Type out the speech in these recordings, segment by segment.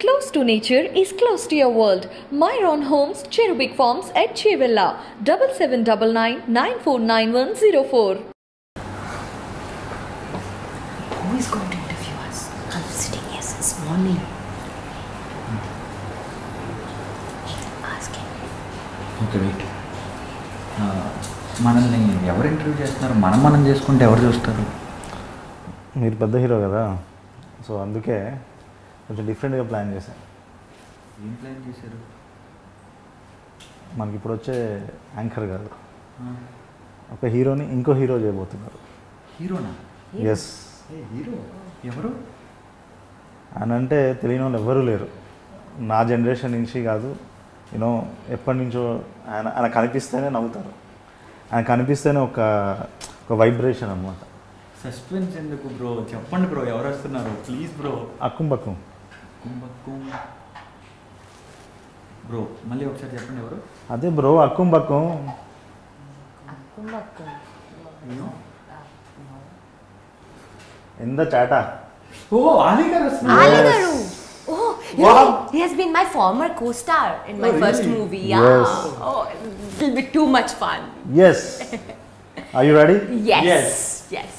Close to nature is close to your world. Myron Homes, Cherubic Farms at Chevilla, 7799 949104. Who is going to interview us? I'm sitting here since morning. Ask him. మనల్ని ఎవరు interview చేస్తున్నారు మనం మనం చేసుకుంటే ఎవరు చూస్తారు మీరు పెద్ద హీరో కదా సో అందుకే కొంచెం డిఫరెంట్గా ప్లాన్ చేశాను. ఏం ప్లాన్ చేశారు? మనకి ఇప్పుడు వచ్చే యాంకర్ కాదు ఒక హీరోని ఇంకో హీరో చేయబోతున్నారు. హీరోనా? Yes hero? ఎవరు? అని అంటే తెలియని వాళ్ళు ఎవ్వరూ లేరు. నా జనరేషన్ నుంచి కాదు యూనో ఎప్పటి నుంచో ఆయన ఆయన కనిపిస్తేనే నవ్వుతారు. ఆయన కనిపిస్తేనే ఒక ఒక వైబ్రేషన్ అనమాట సస్పెన్స్ ఎందుకు బ్రో చెప్పండి బ్రో ఎవరు వస్తున్నారు ప్లీజ్ బ్రో అక్కుం బక్కుం కుంభకం బ్రో మళ్ళీ ఒకసారి చెప్పండి ఎవరు అదే బ్రో అక్కుం బక్కుం ఎంత చాటా ఓ ఆలీ గారు వస్తున్నారు. Oh, you know, he has been my former co-star in my Oh, first really? movie. Yeah. Yes. Oh, it'll be too much fun. Yes are you ready Yes. Yes. Yes.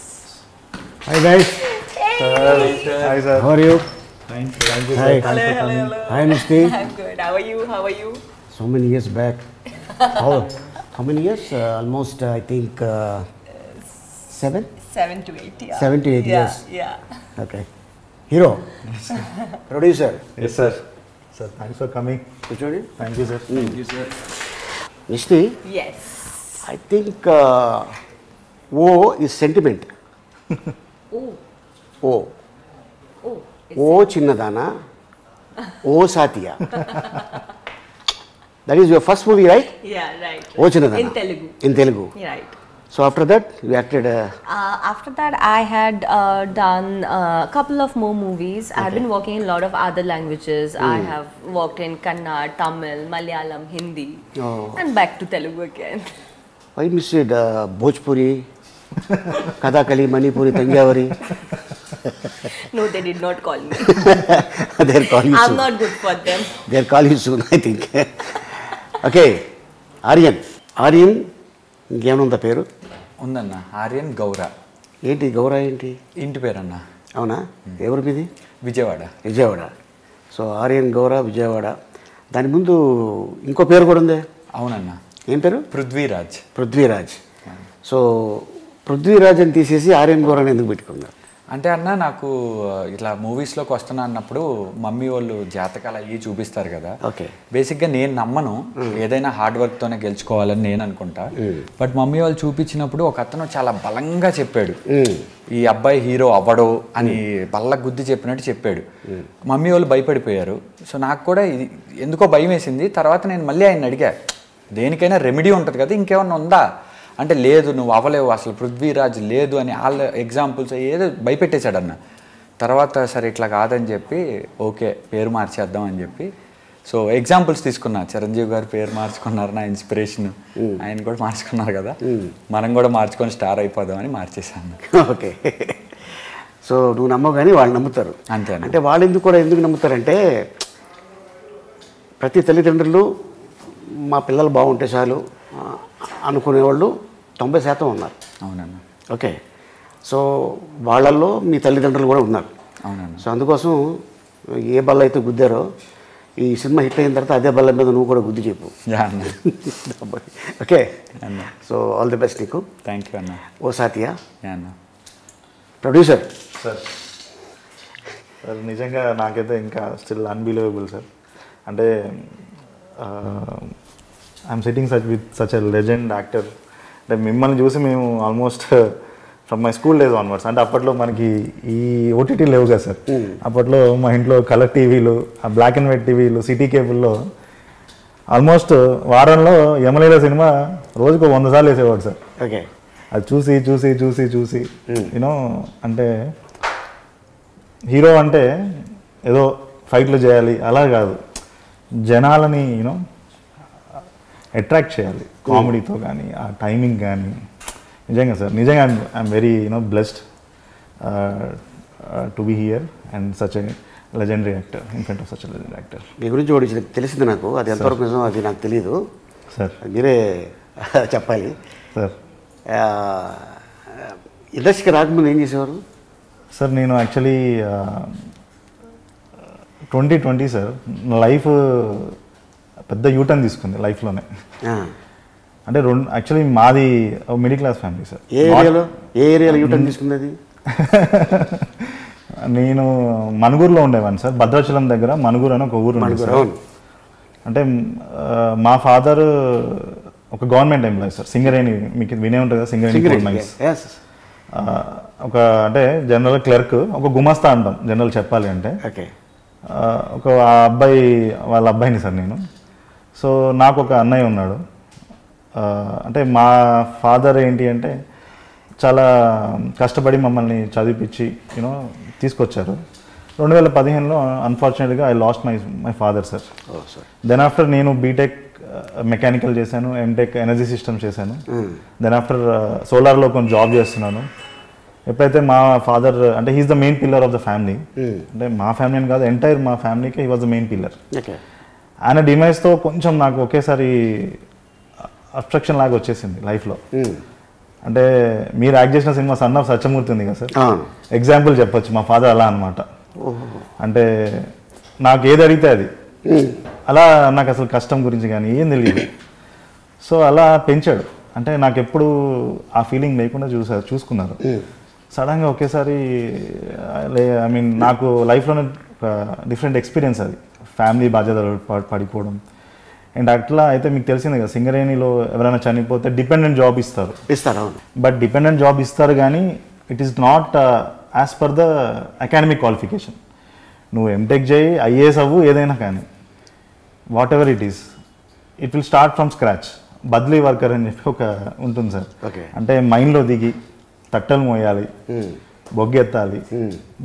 Hi guys. Hi sir. How are you? Fine. Thank you. Hi. Hello, hello, hello. Hi, I'm good. How are you? How are you? So many years back. how, how many years? Uh, almost, uh, I think, uh, seven? Seven to eight years. Seven to eight yeah, years. Yeah. Okay. Hero. Yes, Producer. Yes, sir. Sir, thanks for coming. Kuchori? Thank you, sir. Mm. Thank you, sir. Nishti? Yes. I think uh, O is sentiment. ಓ ಓ ಚಿನ್ನದಾನ ಓ Saathiya that is your first movie right O Chinnadana in Telugu in Telugu right So after that, you acted. Uh, uh, after that, I had uh, done uh, a couple of more movies. Okay. I've been working in a lot of other languages. Mm. I hmm. have worked in Kannada, Tamil, Malayalam, Hindi, oh. and back to Telugu again. I missed uh, Bhojpuri. Kathakali Manipuri తంజావరి. No, they did not call me. There call you I'm not good for them. There call you soon I think okay Aryan Aryan ఇంకేమనుందా పేరు? ఉందన్న ఆర్యన్ గౌర ఏంటి గౌర ఏంటి? ఇంటి పేరన్న. అవునా? ఎవరి మీది? విజయవాడ. విజయవాడ. సో ఆర్యన్ గౌర విజయవాడ. దాని ముందు ఇంకో పేరు కూడా ఉంది? అవునన్న. ఏం పేరు? పృథ్వీరాజ్. పృథ్వీరాజ్. సో పృథ్వీరాజ్ అని తీసేసి ఆర్యన్ గౌర అని ఎందుకు పెట్టుకున్నారు? అంటే అన్న నాకు ఇట్లా మూవీస్లోకి వస్తున్నా అన్నప్పుడు మమ్మీ వాళ్ళు జాతకాలు అయ్యి చూపిస్తారు కదా. ఓకే. బేసిక్గా నేను నమ్మను. ఏదైనా హార్డ్ వర్క్తోనే గెలుచుకోవాలని నేను అనుకుంటా. బట్ మమ్మీ వాళ్ళు చూపించినప్పుడు ఒక అతను చాలా బలంగా చెప్పాడు. ఈ అబ్బాయి హీరో అవ్వడు అని బల్ల గుద్ది చెప్పినట్టు చెప్పాడు. మమ్మీ వాళ్ళు భయపడిపోయారు. సో నాకు కూడా ఇది ఎందుకో భయం వేసింది. తర్వాత నేను మళ్ళీ ఆయన అడిగా దేనికైనా రెమెడీ ఉంటుంది కదా ఇంకేమన్నా ఉందా? అంటే లేదు నువ్వు అవ్వలేవు అసలు పృథ్వీరాజ్ లేదు అని వాళ్ళ ఎగ్జాంపుల్స్ ఏదో భయపెట్టేశాడు అన్న తర్వాత సరే ఇట్లా కాదని చెప్పి ఓకే పేరు మార్చేద్దాం అని చెప్పి. సో ఎగ్జాంపుల్స్ తీసుకున్నా. చిరంజీవి గారు పేరు మార్చుకున్నారు నా ఇన్స్పిరేషన్ ఆయన కూడా మార్చుకున్నారు కదా. మనం కూడా మార్చుకొని స్టార్ అయిపోదామని మార్చేసాను ఓకే. సో నువ్వు నమ్మవు కానీ వాళ్ళు నమ్ముతారు. అంతే. అంటే వాళ్ళు ఎందుకు కూడా ఎందుకు నమ్ముతారంటే ప్రతి తల్లిదండ్రులు మా పిల్లలు బాగుంటే చాలు అనుకునేవాళ్ళు తొంభై శాతం ఉన్నారు. అవునన్న. ఓకే. సో వాళ్ళల్లో మీ తల్లిదండ్రులు కూడా ఉన్నారు. అవునన్న. సో అందుకోసం ఏ బల్ల అయితే గుద్దారో ఈ సినిమా హిట్ అయిన తర్వాత అదే బల్ల మీద నువ్వు కూడా గుద్ది చెప్పు. ఓకే. అన్న. సో ఆల్ ది బెస్ట్ నీకు. థ్యాంక్ యూ అన్న. ఓ సాతియా. యా అన్న. ప్రొడ్యూసర్. సార్ సార్ నిజంగా నాకైతే ఇంకా స్టిల్ అన్బిలీవబుల్ సార్. అంటే I'm sitting such with such a legend actor అంటే మిమ్మల్ని చూసి మేము almost from my school days onwards అంటే అప్పట్లో మనకి ఈ ఓటీటీ లేవు కదా సార్. అప్పట్లో మా ఇంట్లో కలర్ టీవీలు ఆ బ్లాక్ అండ్ వైట్ టీవీలు సిటీ కేబుల్లో ఆల్మోస్ట్ వారంలో యమలీల సినిమా రోజుకు వంద సార్లు వేసేవాడు సార్. ఓకే అది చూసి చూసి చూసి చూసి యూనో అంటే హీరో అంటే ఏదో ఫైట్లు చేయాలి అలా కాదు. జనాలని యూనో అట్రాక్ట్ చేయాలి. కామెడీతో కానీ ఆ టైమింగ్ కానీ నిజంగా సార్ నిజంగా I'm I'm very you know blessed to be here and such legendary actor in front of such legendary actor మీ గురించి ఒకటి తెలిసింది నాకు. అది ఎంతవరకు నిజం అది నాకు తెలియదు సార్ మీరే చెప్పాలి. సార్ ఇండస్ట్రీకి రాకముందు ఏం చేసేవారు? సార్ నేను యాక్చువల్లీ ట్వంటీ ట్వంటీ సార్ నా లైఫ్ పెద్ద యూటర్న్ తీసుకుంది లైఫ్లోనే అంటే రెండు యాక్చువల్లీ మాది మిడిల్ క్లాస్ ఫ్యామిలీ సార్ ఏ ఏరియాలో? ఏ ఏరియాలో యూటర్న్ తీసుకున్నది? నేను మనుగూరులో ఉండేవాడిని సార్ భద్రాచలం దగ్గర మనుగూరు అని ఒక ఊరు మణిపూర్ సార్. అంటే మా ఫాదర్ ఒక గవర్నమెంట్ ఎంప్లాయీ సార్ సింగరేణి మీకు వినే ఉంటుంది కదా సింగరేణి ఆ, ఒక అంటే జనరల్ క్లర్క్ ఒక గుమస్తా అంటాం జనరల్ చెప్పాలి అంటే. ఒక ఆ అబ్బాయి వాళ్ళ అబ్బాయిని సార్ నేను. సో నాకు ఒక అన్నయ్య ఉన్నాడు. అంటే మా ఫాదర్ ఏంటి అంటే చాలా కష్టపడి మమ్మల్ని చదివిపించి యూనో తీసుకొచ్చారు. రెండు వేల పదిహేనులో అన్ఫార్చునేట్గా I lost my my father sir. Then after నేను బీటెక్ మెకానికల్ చేశాను ఎంటెక్ ఎనర్జీ సిస్టమ్ చేశాను. దెన్ ఆఫ్టర్ సోలార్లో కొంచెం జాబ్ చేస్తున్నాను. ఎప్పుడైతే మా ఫాదర్ అంటే he's the main pillar of the family అంటే మా ఫ్యామిలీ అని కాదు ఎంటైర్ మా ఫ్యామిలీకి he was the main pillar okay ఆయన డిమైజ్తో కొంచెం నాకు ఒకేసారి అబ్స్ట్రక్షన్ లాగా వచ్చేసింది లైఫ్లో. అంటే మీరు యాక్ట్ చేసిన సినిమా సన్ ఆఫ్ సత్యమూర్తి ఉంది కదా సార్? ఎగ్జాంపుల్ చెప్పొచ్చు మా ఫాదర్ అలా అనమాట ఓహో. అంటే నాకు ఏది అడిగితే అది. అలా నాకు అసలు కష్టం గురించి కానీ ఏం తెలియదు. సో అలా పెంచాడు. అంటే నాకు ఎప్పుడు ఆ ఫీలింగ్ లేకుండా చూసారు చూసుకున్నారు. సడన్గా ఒకేసారి ఐ మీన్ నాకు లైఫ్లోనే ఒక డిఫరెంట్ ఎక్స్పీరియన్స్ అది. ఫ్యామిలీ బాధ్యతలు పడిపోవడం. అండ్ అట్లా అయితే మీకు తెలిసింది కదా సింగరేణిలో ఎవరైనా చనిపోతే డిపెండెంట్ జాబ్ ఇస్తారు. ఇస్తారు అవును. బట్ డిపెండెంట్ జాబ్ ఇస్తారు కానీ it is not as per the academic qualification నువ్వు ఎంటెక్ చేయి ఐఏఎస్ అవ్వు ఏదైనా కానీ. Whatever it is it will start from scratch badli worker అని చెప్పి ఒక ఉంటుంది సార్. అంటే మైండ్లో దిగి తట్టలు మోయాలి బొగ్గెత్తాలి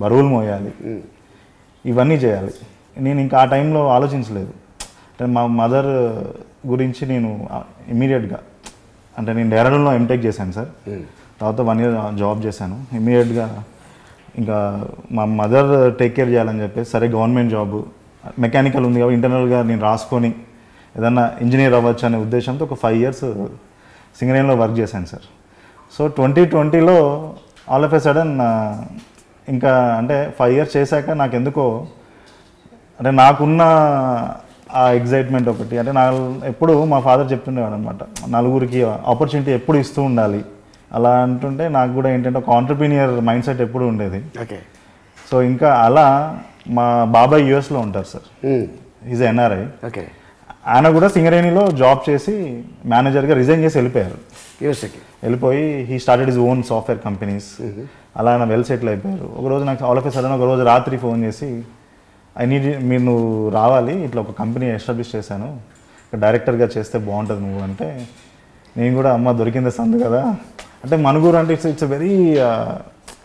బరువులు మోయాలి ఇవన్నీ చేయాలి. నేను ఇంకా ఆ టైంలో ఆలోచించలేదు. మా మదర్ గురించి నేను ఇమీడియట్గా అంటే నేను డెహ్రాడూన్లో ఎంటెక్ చేశాను సార్. తర్వాత వన్ ఇయర్ జాబ్ చేశాను. ఇమీడియట్గా ఇంకా మా మదర్ టేక్ కేర్ చేయాలని చెప్పేసి సరే గవర్నమెంట్ జాబ్ మెకానికల్ ఉంది కాబట్టి ఇంటర్నల్గా నేను రాసుకొని ఏదన్నా ఇంజనీర్ అవ్వచ్చు అనే ఉద్దేశంతో ఒక ఫైవ్ ఇయర్స్ సింగరేణిలో వర్క్ చేశాను సార్. సో ట్వంటీ ట్వంటీలో ఆల్ ఆఫ్ ఎ సడన్ ఇంకా అంటే ఫైవ్ ఇయర్స్ చేశాక నాకు ఎందుకో అంటే నాకున్న ఆ ఎగ్జైట్మెంట్ ఒకటి. అంటే నా ఎప్పుడు మా ఫాదర్ చెప్తుండేవాడు అనమాట నలుగురికి ఆపర్చునిటీ ఎప్పుడు ఇస్తూ ఉండాలి. అలా అంటుంటే నాకు కూడా ఏంటంటే ఒక ఆంటర్ప్రీనియర్ మైండ్ సెట్ ఎప్పుడు ఉండేది. ఓకే. సో ఇంకా అలా మా బాబాయ్ యూఎస్లో ఉంటారు సార్. Is NRI okay. ఆయన కూడా సింగరేణిలో జాబ్ చేసి మేనేజర్గా రిజైన్ చేసి వెళ్ళిపోయారు. యూఎస్ఏకి వెళ్ళిపోయి he started his own software companies అలా ఆయన వెల్ సెటిల్ అయిపోయారు. ఒక రోజు నాకు ఆల్ ఆఫ్ సడన్ ఒక రోజు రాత్రి ఫోన్ చేసి ఐ నీడ్ మీరు నువ్వు రావాలి ఇట్లా ఒక కంపెనీ ఎస్టాబ్లిష్ చేశాను. డైరెక్టర్గా చేస్తే బాగుంటుంది నువ్వు అంటే నేను కూడా అమ్మ దొరికింది సందు కదా. అంటే మనుగూరు అంటే ఇట్స్ ఇట్స్ వెరీ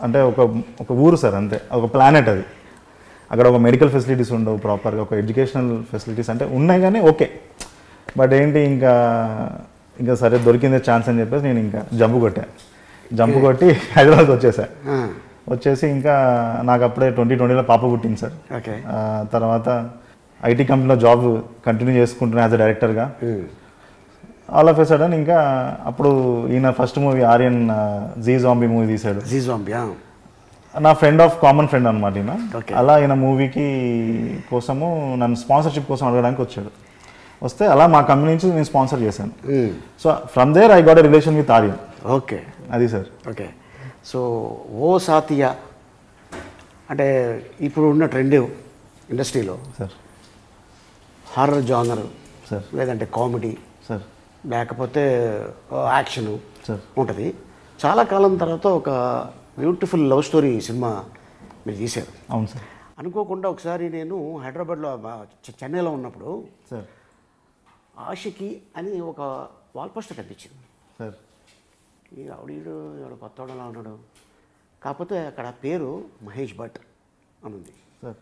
అంటే ఒక ఒక ఊరు సార్ అంతే. ఒక ప్లానెట్ అది. అక్కడ ఒక మెడికల్ ఫెసిలిటీస్ ఉండవు ప్రాపర్గా ఒక ఎడ్యుకేషనల్ ఫెసిలిటీస్ అంటే ఉన్నాయి కానీ ఓకే బట్ ఏంటి ఇంకా ఇంకా సరే దొరికిందే ఛాన్స్ అని చెప్పేసి నేను ఇంకా జంపు కొట్టా. జంపు కొట్టి హైదరాబాద్ వచ్చేసా. వచ్చేసి ఇంకా నాకు అప్పుడే ట్వంటీ ట్వంటీలో పాప పుట్టింది సార్. ఓకే. తర్వాత ఐటీ కంపెనీలో జాబ్ కంటిన్యూ చేసుకుంటున్నా యాజ్ అ డైరెక్టర్గా. ఆల్ ఆఫ్ ఎ సడన్ ఇంకా అప్పుడు ఈయన first movie Aryan G zombie movie తీశాడు. జీజాంబియా నా ఫ్రెండ్ ఆఫ్ కామన్ ఫ్రెండ్ అనమాట ఈయన. అలా ఈయన మూవీకి కోసము నన్ను స్పాన్సర్షిప్ కోసం అడగడానికి వచ్చాడు. వస్తే అలా మా కంపెనీ నుంచి నేను స్పాన్సర్ చేశాను. So from there I got a relation with Aryan. Okay. అది sir. Okay. So O Saathiya. అంటే ఇప్పుడు ఉన్న ట్రెండ్ ఇండస్ట్రీలో సార్. Horror genre sir. లేదంటే కామెడీ. సార్. లేకపోతే యాక్షన్ సార్. ఉంటుంది. చాలా కాలం తర్వాత ఒక బ్యూటిఫుల్ లవ్ స్టోరీ సినిమా మీరు తీశారు. అవును సార్. అనుకోకుండా ఒకసారి నేను హైదరాబాద్లో చెన్నైలో ఉన్నప్పుడు సార్. ఆషికి అని ఒక వాల్ పోస్టర్ కనిపించింది. ఈ ఆవిడీడు ఎవడు కొత్తవాడలా ఉన్నాడు. కాకపోతే అక్కడ పేరు మహేష్ భట్ అని ఉంది సార్.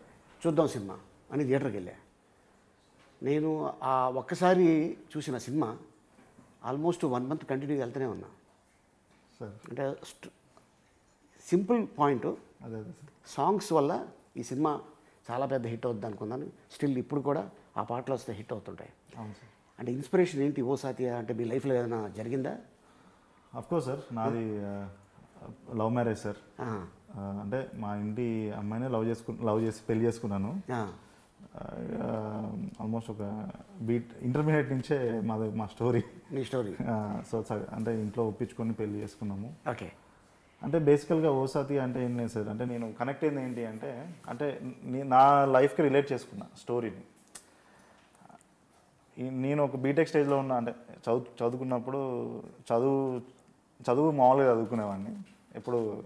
చూద్దాం సినిమా అని థియేటర్కి వెళ్ళా. నేను ఆ ఒక్కసారి చూసిన సినిమా ఆల్మోస్ట్ వన్ మంత్ కంటిన్యూగా వెళ్తూనే ఉన్నా. సార్. అంటే సింపుల్ పాయింట్. సాంగ్స్ వల్ల ఈ సినిమా చాలా పెద్ద హిట్ అవుద్ది అనుకున్నాను. స్టిల్ ఇప్పుడు కూడా ఆ పాటలు వస్తే హిట్ అవుతుంటాయి. అవును సార్. అంటే ఇన్స్పిరేషన్ ఏంటి? ఓ సాతియా అంటే మీ లైఫ్లో ఏదైనా జరిగిందా? కోర్స్ సార్ నాది లవ్ మ్యారేజ్ సార్ అంటే మా ఇంటి అమ్మాయినే లవ్ చేసుకు లవ్ చేసి పెళ్ళి చేసుకున్నాను. ఆల్మోస్ట్ ఒక బీట్ ఇంటర్మీడియట్ నుంచే మాది మా స్టోరీ మీ స్టోరీ సో అంటే ఇంట్లో ఒప్పించుకొని పెళ్ళి చేసుకున్నాము. ఓకే. అంటే బేసికల్గా ఓసాతి అంటే ఏం లేదు సార్ అంటే నేను కనెక్ట్ అయింది ఏంటి అంటే అంటే నీ- నా లైఫ్కి రిలేట్ చేసుకున్నా స్టోరీని నేను ఒక బీటెక్ స్టేజ్లో ఉన్నా అంటే చదువు చదువుకున్నప్పుడు చదువు చదువు మామూలుగా చదువుకునేవాడిని. ఎప్పుడు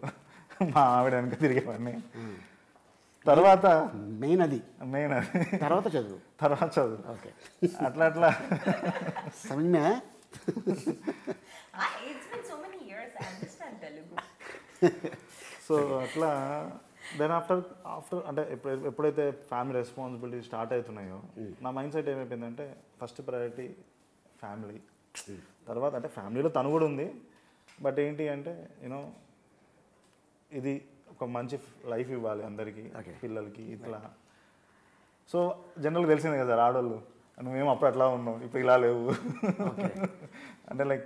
మా ఆవిడ వెనక తిరిగేవాడిని. తర్వాత మెయిన్ అది. మెయిన్ తర్వాత చదువు. తర్వాత చదువు. ఓకే. అట్లా అట్లా. సో అట్లా. దెన్ ఆఫ్టర్ ఆఫ్టర్ అంటే ఎప్పుడు ఎప్పుడైతే ఫ్యామిలీ రెస్పాన్సిబిలిటీ స్టార్ట్ అవుతున్నాయో నా మైండ్ సెట్ ఏమైపోయిందంటే ఫస్ట్ ప్రయారిటీ ఫ్యామిలీ తర్వాత అంటే ఫ్యామిలీలో తను కూడా ఉంది. బట్ ఏంటి అంటే యూనో ఇది ఒక మంచి లైఫ్ ఇవ్వాలి అందరికీ. పిల్లలకి ఇట్లా. సో జనరల్గా తెలిసింది కదా సార్ ఆడవాళ్ళు నువ్వేమో అప్పుడు అట్లా ఉన్నావు ఇప్పుడు ఇలా లేవు. అంటే లైక్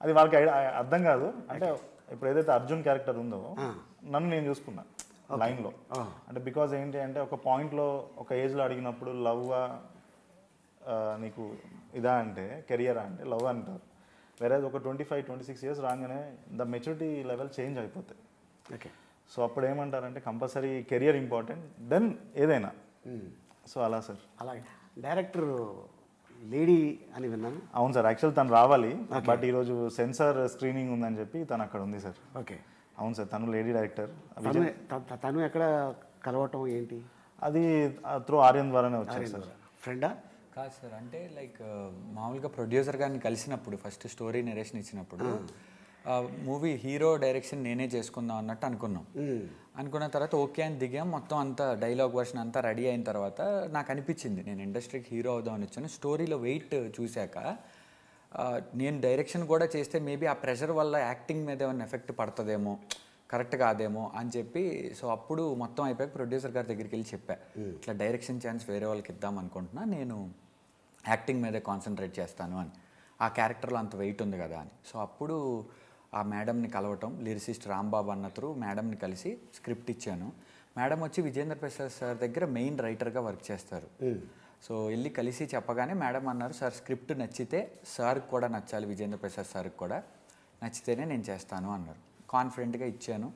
అది వాళ్ళకి అర్థం కాదు. అంటే ఇప్పుడు ఏదైతే అర్జున్ క్యారెక్టర్ ఉందో నన్ను నేను చూసుకున్నా లైన్లో అంటే బికాజ్ ఏంటి అంటే ఒక పాయింట్లో ఒక ఏజ్లో అడిగినప్పుడు లవ్వా నీకు ఇదా అంటే కెరియర్ అంటే లవ్ అంటారు. వేరే ఒక twenty five twenty six years రాగానే ద మెచ్యూరిటీ లెవెల్ చేంజ్ అయిపోతాయి ఓకే సో అప్పుడు ఏమంటారంటే కంపల్సరీ కెరియర్ ఇంపార్టెంట్ దెన్ ఏదైనా. సో అలా సార్ అలాగే డైరెక్టర్ లేడీ అని విన్నాను. అవును సార్ యాక్చువల్ తను రావాలి బట్ ఈరోజు సెన్సార్ స్క్రీనింగ్ ఉందని చెప్పి తను అక్కడ ఉంది సార్ ఓకే అవును సార్ తను లేడీ డైరెక్టర్ తను ఎక్కడ కలవటం ఏంటి? అది త్రూ ఆర్యన్ ద్వారానే వచ్చాయి సార్ ఫ్రెండా కాదు సార్. అంటే లైక్ మామూలుగా ప్రొడ్యూసర్ గారిని కలిసినప్పుడు ఫస్ట్ స్టోరీ నెరేషన్ ఇచ్చినప్పుడు మూవీ హీరో డైరెక్షన్ నేనే చేసుకుందాం అన్నట్టు అనుకున్నాం. అనుకున్న తర్వాత ఓకే అని దిగాం. మొత్తం అంతా డైలాగ్ వర్షన్ అంతా రెడీ అయిన తర్వాత నాకు అనిపించింది నేను ఇండస్ట్రీకి హీరో అవుదామని వచ్చాను. స్టోరీలో వెయిట్ చూశాక నేను డైరెక్షన్ కూడా చేస్తే మేబీ ఆ ప్రెషర్ వల్ల యాక్టింగ్ మీద ఏమైనా ఎఫెక్ట్ పడుతుందేమో కరెక్ట్ కాదేమో అని చెప్పి సో అప్పుడు మొత్తం అయిపోయాక ప్రొడ్యూసర్ గారి దగ్గరికి వెళ్ళి చెప్పా. ఇట్లా డైరెక్షన్ ఛాన్స్ వేరే వాళ్ళకి ఇద్దాం అనుకుంటున్నా నేను యాక్టింగ్ మీదే కాన్సన్ట్రేట్ చేస్తాను అని. ఆ క్యారెక్టర్లో అంత వెయిట్ ఉంది కదా అని. సో అప్పుడు ఆ మేడంని కలవటం లిరిసిస్ట్ రాంబాబు అన్నతరు మేడంని కలిసి స్క్రిప్ట్ ఇచ్చాను. మేడం వచ్చి విజేంద్ర ప్రసాద్ సార్ దగ్గర మెయిన్ రైటర్గా వర్క్ చేస్తారు. సో వెళ్ళి కలిసి చెప్పగానే మేడం అన్నారు సార్ స్క్రిప్ట్ నచ్చితే సార్కి కూడా నచ్చాలి విజేంద్ర ప్రసాద్ సార్కి కూడా. నచ్చితేనే నేను చేస్తాను అన్నారు. కాన్ఫిడెంట్గా ఇచ్చాను.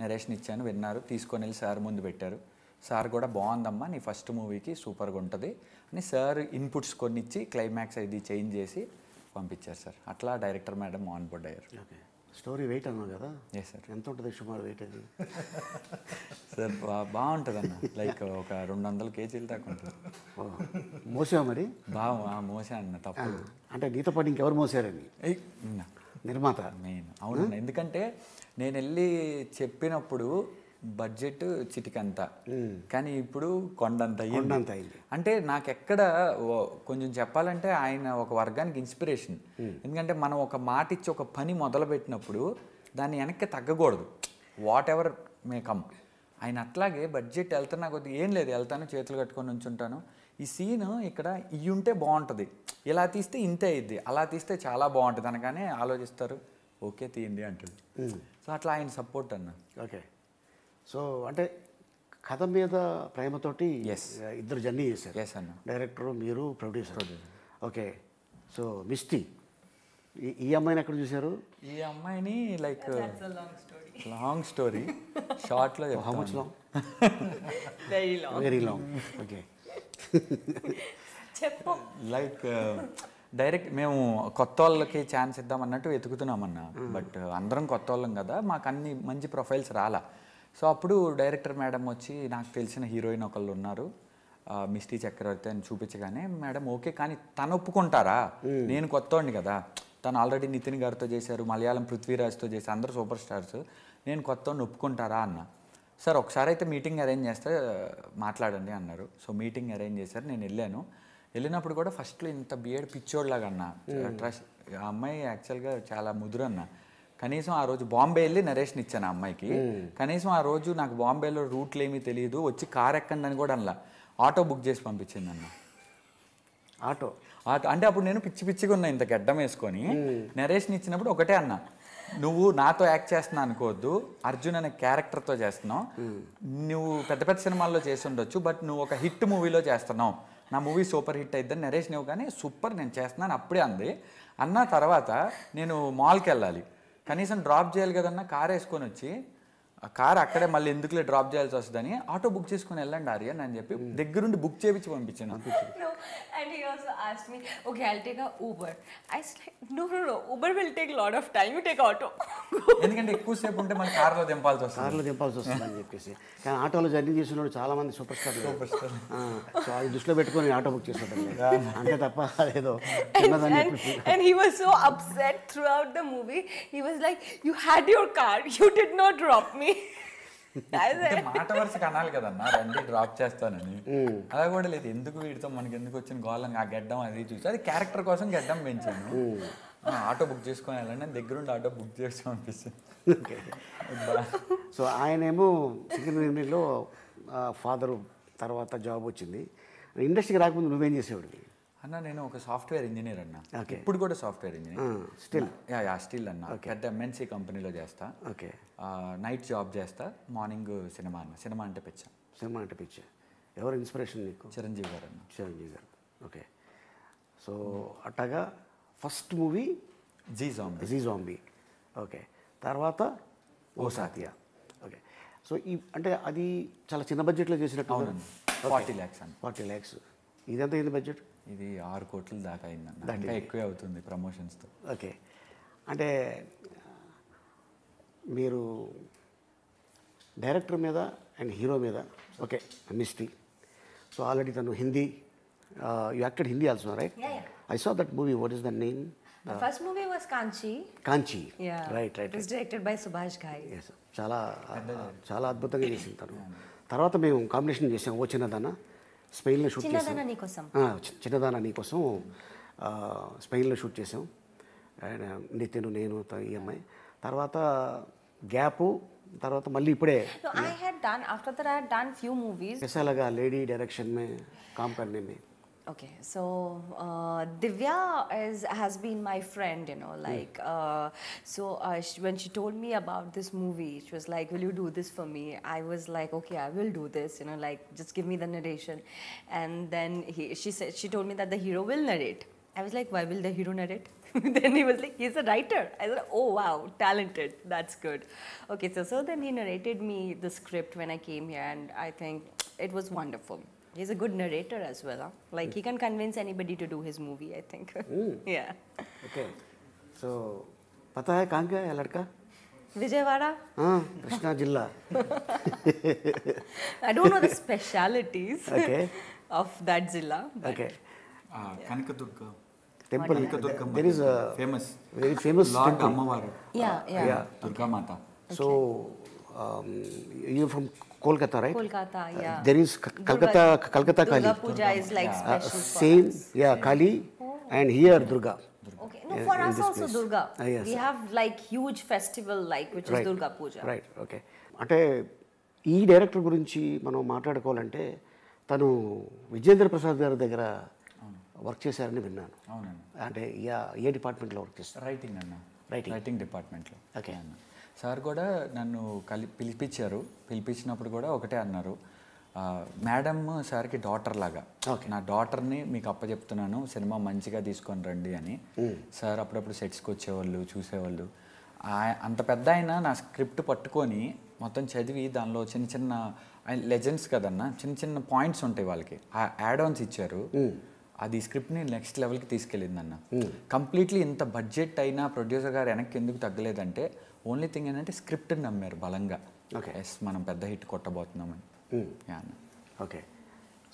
నరేషన్ ఇచ్చాను విన్నారు. తీసుకొని వెళ్ళి సార్ ముందు పెట్టారు. సార్ కూడా బాగుందమ్మా నీ ఫస్ట్ మూవీకి సూపర్గా ఉంటుంది అని సార్ ఇన్పుట్స్ కొన్ని ఇచ్చి క్లైమాక్స్ ఇది చేంజ్ చేసి పంపించారు సార్. అట్లా డైరెక్టర్ మేడం ఆన్ బోర్డ్ అయ్యారు. ఓకే. స్టోరీ వెయిట్ అన్నావు కదా? ఎస్ సార్ ఎంత ఉంటుంది సుమారు వెయిట్ అది? సార్ బాగుంటుంది అన్న లైక్ ఒక రెండు వందల కేజీలు దాకా ఉంటుంది. ఓ, మోసావా మరి? బాగా మోసా అన్న తప్పు. అంటే నీతో పాటు ఇంకెవరు మోసారని. నిర్మాత. మెయిన్. అవును ఎందుకంటే నేను వెళ్ళి చెప్పినప్పుడు బడ్జెట్ చిటికంత. కానీ ఇప్పుడు కొండంత. కొండంత. అంటే నాకు ఎక్కడ కొంచెం చెప్పాలంటే ఆయన ఒక వర్గానికి ఇన్స్పిరేషన్. ఎందుకంటే మనం ఒక మాట ఇచ్చి ఒక పని మొదలు పెట్టినప్పుడు దాన్ని వెనక్కి తగ్గకూడదు. వాట్ ఎవర్ మే కమ్ ఆయన అట్లాగే బడ్జెట్ వెళ్తున్నా కొద్ది ఏం లేదు. వెళ్తాను చేతులు కట్టుకొని ఉంచుంటాను ఈ సీన్ ఇక్కడ ఇవి ఉంటే బాగుంటుంది. ఇలా తీస్తే ఇంతే అయింది అలా తీస్తే చాలా బాగుంటుంది అనగానే ఆలోచిస్తారు. ఓకే తీయండి అంటుంది. సో అట్లా ఆయన సపోర్ట్ అన్న. ఓకే. సో అంటే కథ మీద ప్రేమతోటి. ఇద్దరు జర్నీ చేశారు. డైరెక్టర్ మీరు ప్రొడ్యూసర్. ఓకే. సో మిస్టీ ఈ ఈ అమ్మాయిని ఎక్కడ చూశారు? ఈ అమ్మాయిని లైక్ లాంగ్ స్టోరీ షార్ట్లో how much long Very long. Very long okay. చెప్పు. లైక్ డైరెక్ట్ మేము కొత్త వాళ్ళకి ఛాన్స్ ఇద్దాం అన్నట్టు వెతుకుతున్నామన్న. బట్ అందరం కొత్త వాళ్ళం కదా మాకు అన్ని మంచి ప్రొఫైల్స్ రాలా. సో అప్పుడు డైరెక్టర్ మేడం వచ్చి నాకు తెలిసిన హీరోయిన్ ఒకళ్ళు ఉన్నారు. మిస్టీ చక్రవర్తి అని చూపించగానే మేడం ఓకే కానీ తను ఒప్పుకుంటారా? నేను కొత్తవాడిని కదా. తను ఆల్రెడీ నితిన్ గారితో చేశారు మలయాళం పృథ్వీరాజ్తో చేశారు అందరూ సూపర్ స్టార్స్. నేను కొత్తవాడిని ఒప్పుకుంటారా? అన్న. సార్ ఒకసారి అయితే మీటింగ్ అరేంజ్ చేస్తే మాట్లాడండి అన్నారు. సో మీటింగ్ అరేంజ్ చేశారు నేను వెళ్ళాను. వెళ్ళినప్పుడు కూడా ఫస్ట్లో ఇంత బిఏడ్ పిచ్చోడ్లాగా అన్న. ట్రస్ట్ అమ్మాయి యాక్చువల్గా చాలా ముదురు అన్న. కనీసం ఆ రోజు బాంబే వెళ్ళి నరేషన్ ఇచ్చాను ఆ అమ్మాయికి. కనీసం ఆ రోజు నాకు బాంబేలో రూట్లు ఏమీ తెలియదు వచ్చి కార్ ఎక్కండి అని కూడా అనలా. ఆటో బుక్ చేసి పంపించింది అన్న ఆటో? ఆటో అంటే అప్పుడు నేను పిచ్చి పిచ్చిగా ఉన్నా ఇంత గడ్డం వేసుకొని. నరేషన్ ఇచ్చినప్పుడు ఒకటే అన్నా. నువ్వు నాతో యాక్ట్ చేస్తున్నా అనుకోవద్దు అర్జున్ అనే క్యారెక్టర్తో చేస్తున్నావు. నువ్వు పెద్ద పెద్ద సినిమాల్లో చేసి ఉండొచ్చు బట్ నువ్వు ఒక హిట్ మూవీలో చేస్తున్నావు. నా మూవీ సూపర్ హిట్ అయిద్దని నరేష్ నువ్వు కానీ సూపర్ నేను చేస్తున్నాను అప్పుడే అంది. అన్న తర్వాత నేను మాల్కి వెళ్ళాలి. కనీసం డ్రాప్ చేయాలి కదన్నా కార్ వేసుకొని వచ్చి ఆ కార్ అక్కడే మళ్ళీ ఎందుకులే డ్రాప్ చేయాల్సి వస్తుందని ఆటో బుక్ చేసుకుని వెళ్ళండి ఆర్యన్ అని చెప్పి దగ్గరుండి బుక్ చేయించి పంపించాను. asked me, okay, I'll take a Uber. I was like, no, no, no, Uber will take a lot of time. You take auto. ఎందుకంటే ఎక్కువసేపు ఉంటే మన కార్లో దింపాల్సి వస్తుంది. కార్లో దింపాల్సి వస్తుందని చెప్పేసి. కానీ ఆటోలో జర్నీ చేసిన చాలా మంది super star super star so అది దృష్టిలో పెట్టుకొని ఆటో బుక్ చేస్తుంటారు అంతే తప్ప అదేదో and, చిన్నదని and, చెప్పేసి. and he was so upset throughout the movie. He was like, you had your car, you did మాట వరుసకి అనాలి కదన్నా రండి డ్రాప్ చేస్తానని. అలా కూడా లేదు. ఎందుకు వీడితో మనకి ఎందుకు వచ్చిన గోళం ఆ గడ్డం అది చూసి. అది క్యారెక్టర్ కోసం గడ్డం పెంచాను. ఆటో బుక్ చేసుకొని వెళ్ళండి దగ్గరుండి ఆటో బుక్ చేసి పంపిస్తాను ఓకే. సో ఆయనేమో సికింద్రీలో ఫాదర్ తర్వాత జాబ్ వచ్చింది. ఇండస్ట్రీకి రాకముందు నువ్వేం చేసేవాడివి? అన్న నేను ఒక సాఫ్ట్వేర్ ఇంజనీర్ అన్న. ఇప్పుడు కూడా software engineer. Still. Yeah yeah still అన్న. పెద్ద ఎంఎన్సీ కంపెనీలో చేస్తా. ఓకే. నైట్ జాబ్ చేస్తా. మార్నింగ్ సినిమా అన్న. సినిమా అంటే పిచ్చ. సినిమా అంటే పిచ్చి. ఎవరు ఇన్స్పిరేషన్ నీకు? చిరంజీవి గారు అన్న. చిరంజీవి గారు. Okay. So అట్టగా first movie G zombie. G zombie. Okay. తర్వాత ఓ సాతియా. ఓకే. సో ఈ అంటే అది చాలా చిన్న బడ్జెట్లో చేసినట్టు ఫార్టీ ల్యాక్స్ అన్న. ఫార్టీ ల్యాక్స్. ఇదెంత అయింది బడ్జెట్? ఇది ఆరు కోట్ల దాకా అయిందన్న. ఇంకా ఎక్కువే అవుతుంది ప్రమోషన్స్తో ఓకే. అంటే మీరు డైరెక్టర్ మీద అండ్ హీరో మీద ఓకే మిస్టీ సో ఆల్రెడీ తను Hindi you acted Hindi also right. I saw that movie what is the name the first movie was Kanchi. Kanchi Yeah. Right It right was directed by Subhash Ghai. Yes చాలా చాలా అద్భుతంగా చేసింది తను. తర్వాత మేము combination చేసాం ఓ Chinnadana. స్పెయిన్లో shoot చేసాం చిన్నదాన నీకోసం. ఆ, చి- చిన్నదాన నీకోసం ఆ, స్పెయిన్లో షూట్ చేసాం అండ్ నితిన్ నేను త- ఈ అమ్మాయి తర్వాత గ్యాప్ తర్వాత మళ్ళీ ఇప్పుడే So I had done, after that I had done few movies. कैसा లేడీ డైరెక్షన్ మే కామ్ करने में Okay, so uh, Divya is has been my friend, you know, like uh, so uh, she, when she told me about this movie, she was like, "Will you do this for me?" I was like, "Okay, I will do this," you know, like just give me the narration, and then he, she said she told me that the hero will narrate. I was like, "Why will the hero narrate?" then he was like, "He's a writer." I said, "Oh wow, talented. That's good." Okay, so so then he narrated me the script when I came here, and I think it was wonderful. He's a good narrator as well. Huh? Like he can convince anybody to do his movie, I think. Yeah. Okay. So, पता है कहाँ का है Vijayawada? Krishna Jilla. I don't know the specialities okay. of that Jilla. Okay. Uh, yeah. Kanakadurga. Temple. Kanakadurga. There is a famous, very famous Lord temple. Ammavar. Yeah, yeah. yeah. Durga Mata. Okay. So, um, you're from Kolkata, right? Kolkata, yeah. there is K- Calcutta, Calcutta Kali. Durga Puja is like Uh, special for same, us. yeah, Kali, and here Durga. Okay. No, Yeah, for us also place. Durga. Ah, yes. We have like huge festival like which is Durga Puja. Right okay అంటే ఈ director గురించి మనం మాట్లాడుకోవాలంటే తను విజేంద్ర ప్రసాద్ గారి దగ్గర work చేశారని విన్నాను అవునండి అంటే యా- ఏ డిపార్ట్మెంట్లో వర్క్ చేస్తారు రైటింగ్ అన్న Writing. రైటింగ్ డిపార్ట్మెంట్లో Okay. అన్న సార్ కూడా నన్ను కలి పిలిపించారు పిలిపించినప్పుడు కూడా ఒకటే అన్నారు. మేడం సార్కి డాటర్ లాగా. నా డాటర్ని మీకు అప్పచెప్తున్నాను సినిమా మంచిగా తీసుకొని రండి అని. సార్ అప్పుడప్పుడు సెట్స్కి వచ్చేవాళ్ళు చూసేవాళ్ళు. అంత పెద్ద ఆయన నా స్క్రిప్ట్ పట్టుకొని మొత్తం చదివి దానిలో చిన్న చిన్న లెజెండ్స్ కదన్నా చిన్న చిన్న పాయింట్స్ ఉంటాయి వాళ్ళకి. ఆ యాడ్ ఆన్స్ ఇచ్చారు అది స్క్రిప్ట్ని నెక్స్ట్ లెవెల్కి తీసుకెళ్ళిందన్న కంప్లీట్లీ ఇంత బడ్జెట్ అయినా ప్రొడ్యూసర్ గారు వెనక్కి ఎందుకు తగ్గలేదంటే ఓన్లీ థింగ్ ఏంటంటే స్క్రిప్ట్ని నమ్మారు బలంగా. Okay. ఎస్ మనం పెద్ద హిట్ కొట్టబోతున్నామని. యా అన్న. ఓకే.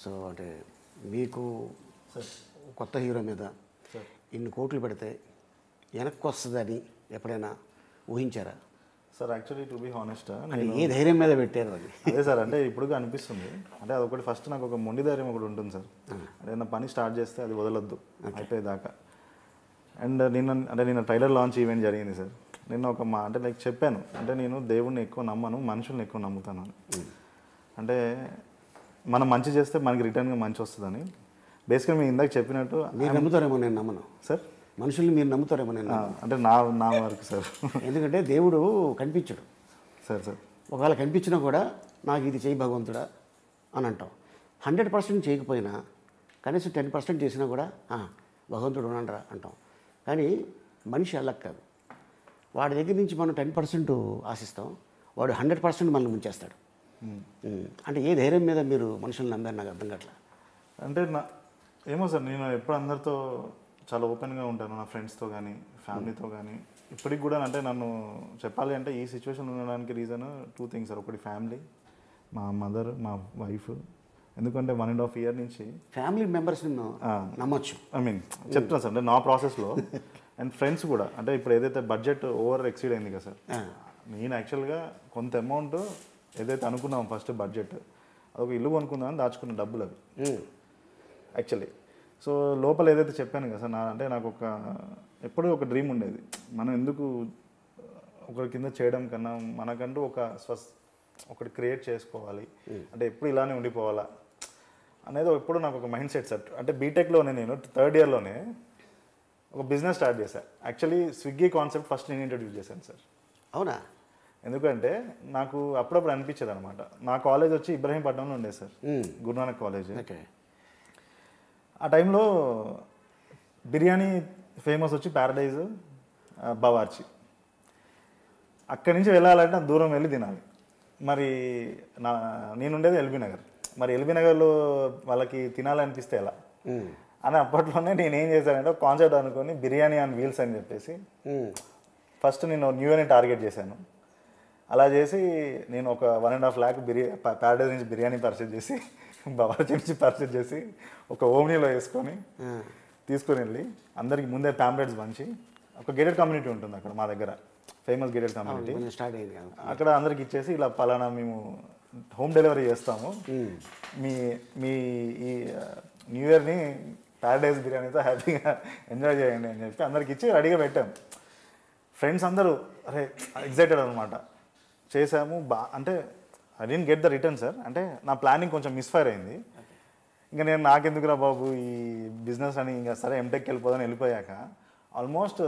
సో అంటే మీకు కొత్త హీరో మీద ఇన్ని కోట్లు పెడితే వెనక్కి వస్తుందని ఎప్పుడైనా ఊహించారా? Sir actually to be honest ఏ ధైర్యం మీద పెట్టారు అది? అదే సార్ అంటే ఇప్పుడు అనిపిస్తుంది అంటే అదొకటి ఫస్ట్ నాకు ఒక మొండి ధైర్యం ఒకటి ఉంటుంది సార్ అంటే నా పని స్టార్ట్ చేస్తే అది వదలొద్దు అయిపోయేదాకా. అండ్ నిన్న అంటే నిన్న ట్రైలర్ లాంచ్ ఈవెంట్ జరిగింది సార్ నిన్న ఒక మా అంటే లైక్ చెప్పాను. అంటే నేను దేవుడిని ఎక్కువ నమ్మను మనుషుల్ని ఎక్కువ నమ్ముతాను అని. అంటే మనం మంచి చేస్తే మనకి రిటర్న్గా మంచి వస్తుందని. బేసిక్గా మీరు ఇందాక చెప్పినట్టు నమ్ముతారేమో నేను నమ్మను. సార్ మనుషుల్ని మీరు నమ్ముతారేమో నేను. అంటే నా నా వరకు సార్. ఎందుకంటే దేవుడు కనిపించడు. Sir sir. ఒకవేళ కనిపించినా కూడా నాకు ఇది చేయి భగవంతుడా అని అంటాం. హండ్రెడ్ పర్సెంట్ చేయకపోయినా కనీసం టెన్ పర్సెంట్ చేసినా కూడా "ఆ, భగవంతుడు ఉన్నాడరా అంటాం. కానీ మనిషి అలా కాదు. వాడి దగ్గర నుంచి మనం టెన్ పర్సెంట్ ఆశిస్తాం. వాడు హండ్రెడ్ పర్సెంట్ మనల్ని ముంచేస్తాడు. ఉమ్. అంటే ఏ ధైర్యం మీద మీరు మనుషుల్ని నమ్మారు నాకు అర్థం కావట్లా? అంటే నా ఏమో సార్ నేను ఎప్పుడు అందరితో చాలా ఓపెన్గా ఉంటాను నా ఫ్రెండ్స్తో కానీ ఫ్యామిలీతో కానీ ఇప్పటికి కూడా అంటే నన్ను చెప్పాలి అంటే ఈ సిచ్యువేషన్ ఉండడానికి రీజన్ టూ థింగ్స్ సార్ ఒకటి ఫ్యామిలీ మా మదర్ మా వైఫ్ ఎందుకంటే వన్ అండ్ హాఫ్ ఇయర్ నుంచి ఫ్యామిలీ మెంబర్స్ని ఆ. నమ్మొచ్చు. ఐ మీన్ చెప్తున్నా సార్ అంటే నా ప్రాసెస్లో అండ్ ఫ్రెండ్స్ కూడా. అంటే ఇప్పుడు ఏదైతే బడ్జెట్ ఓవర్ ఎక్సీడ్ అయింది కదా సార్. నేను యాక్చువల్గా కొంత అమౌంట్ ఏదైతే అనుకున్నాం ఫస్ట్ బడ్జెట్ అదొక ఇల్లు కొనుక్కుందామని దాచుకున్న డబ్బులు అవి. యాక్చువల్లీ సో లోపల ఏదైతే చెప్పాను కదా సార్ నా అంటే నాకు ఒక ఎప్పుడూ ఒక డ్రీమ్ ఉండేది. మనం ఎందుకు ఒకరి కింద చేయడం కన్నా మనకంటూ ఒక స్వస్ ఒకటి క్రియేట్ చేసుకోవాలి. అంటే ఎప్పుడు ఇలానే ఉండిపోవాలా? అనేది ఎప్పుడు నాకు ఒక మైండ్ సెట్ సార్. అంటే బీటెక్లోనే నేను థర్డ్ ఇయర్లోనే ఒక బిజినెస్ స్టార్ట్ చేశాను యాక్చువల్లీ స్విగ్గీ కాన్సెప్ట్ ఫస్ట్ నేను ఇంట్రడ్యూస్ చేశాను సార్. అవునా? ఎందుకంటే నాకు అప్పుడప్పుడు అనిపించేది అనమాట నా కాలేజ్ వచ్చి ఇబ్రహీంపట్నంలో ఉండేది సార్. Guru Nanak college okay. ఆ టైంలో బిర్యానీ ఫేమస్ వచ్చి ప్యారడైజ్ బవార్చి. అక్కడి నుంచి వెళ్ళాలంటే అంత దూరం వెళ్ళి తినాలి. మరి నా నేను ఉండేది ఎల్బీ నగర్. మరి ఎల్బీ నగర్లో వాళ్ళకి తినాలనిపిస్తే ఎలా. అని అప్పట్లోనే నేను ఏం చేశానంటే కాన్సెప్ట్ అనుకొని బిర్యానీ ఆన్ వీల్స్ అని చెప్పేసి. ఫస్ట్ నేను న్యూ ఇయర్ని టార్గెట్ చేశాను. అలా చేసి నేను ఒక వన్ అండ్ హాఫ్ ల్యాక్ బిర్యా ప్యారడైజ్ నుంచి బిర్యానీ పర్చేజ్ చేసి బవార్చి నుంచి పర్చేజ్ చేసి ఒక ఓమ్నీలో వేసుకొని. తీసుకొని వెళ్ళి అందరికి ముందే ప్యాంప్లెట్స్ పంచి ఒక గేటెడ్ కమ్యూనిటీ ఉంటుంది అక్కడ మా దగ్గర. Famous gated community. స్టార్ట్ అయింది కదా అక్కడ అందరికి ఇచ్చేసి ఇలా పలానా మేము హోమ్ డెలివరీ చేస్తాము. మీ మీ ఈ న్యూ ఇయర్ని ప్యారడైజ్ బిర్యానీతో హ్యాపీగా ఎంజాయ్ చేయండి అని చెప్పి అందరికి ఇచ్చి రెడీగా పెట్టాం. ఫ్రెండ్స్ అందరూ అరే ఎగ్జైటెడ్ అనమాట చేసాము బా అంటే I didn't get the return sir అంటే నా ప్లానింగ్ కొంచెం మిస్ఫైర్ అయింది. ఇంకా నేను నాకెందుకురా బాబు ఈ బిజినెస్ అని ఇంకా సరే ఎంటెక్ వెళ్ళిపోదని వెళ్ళిపోయాక ఆల్మోస్ట్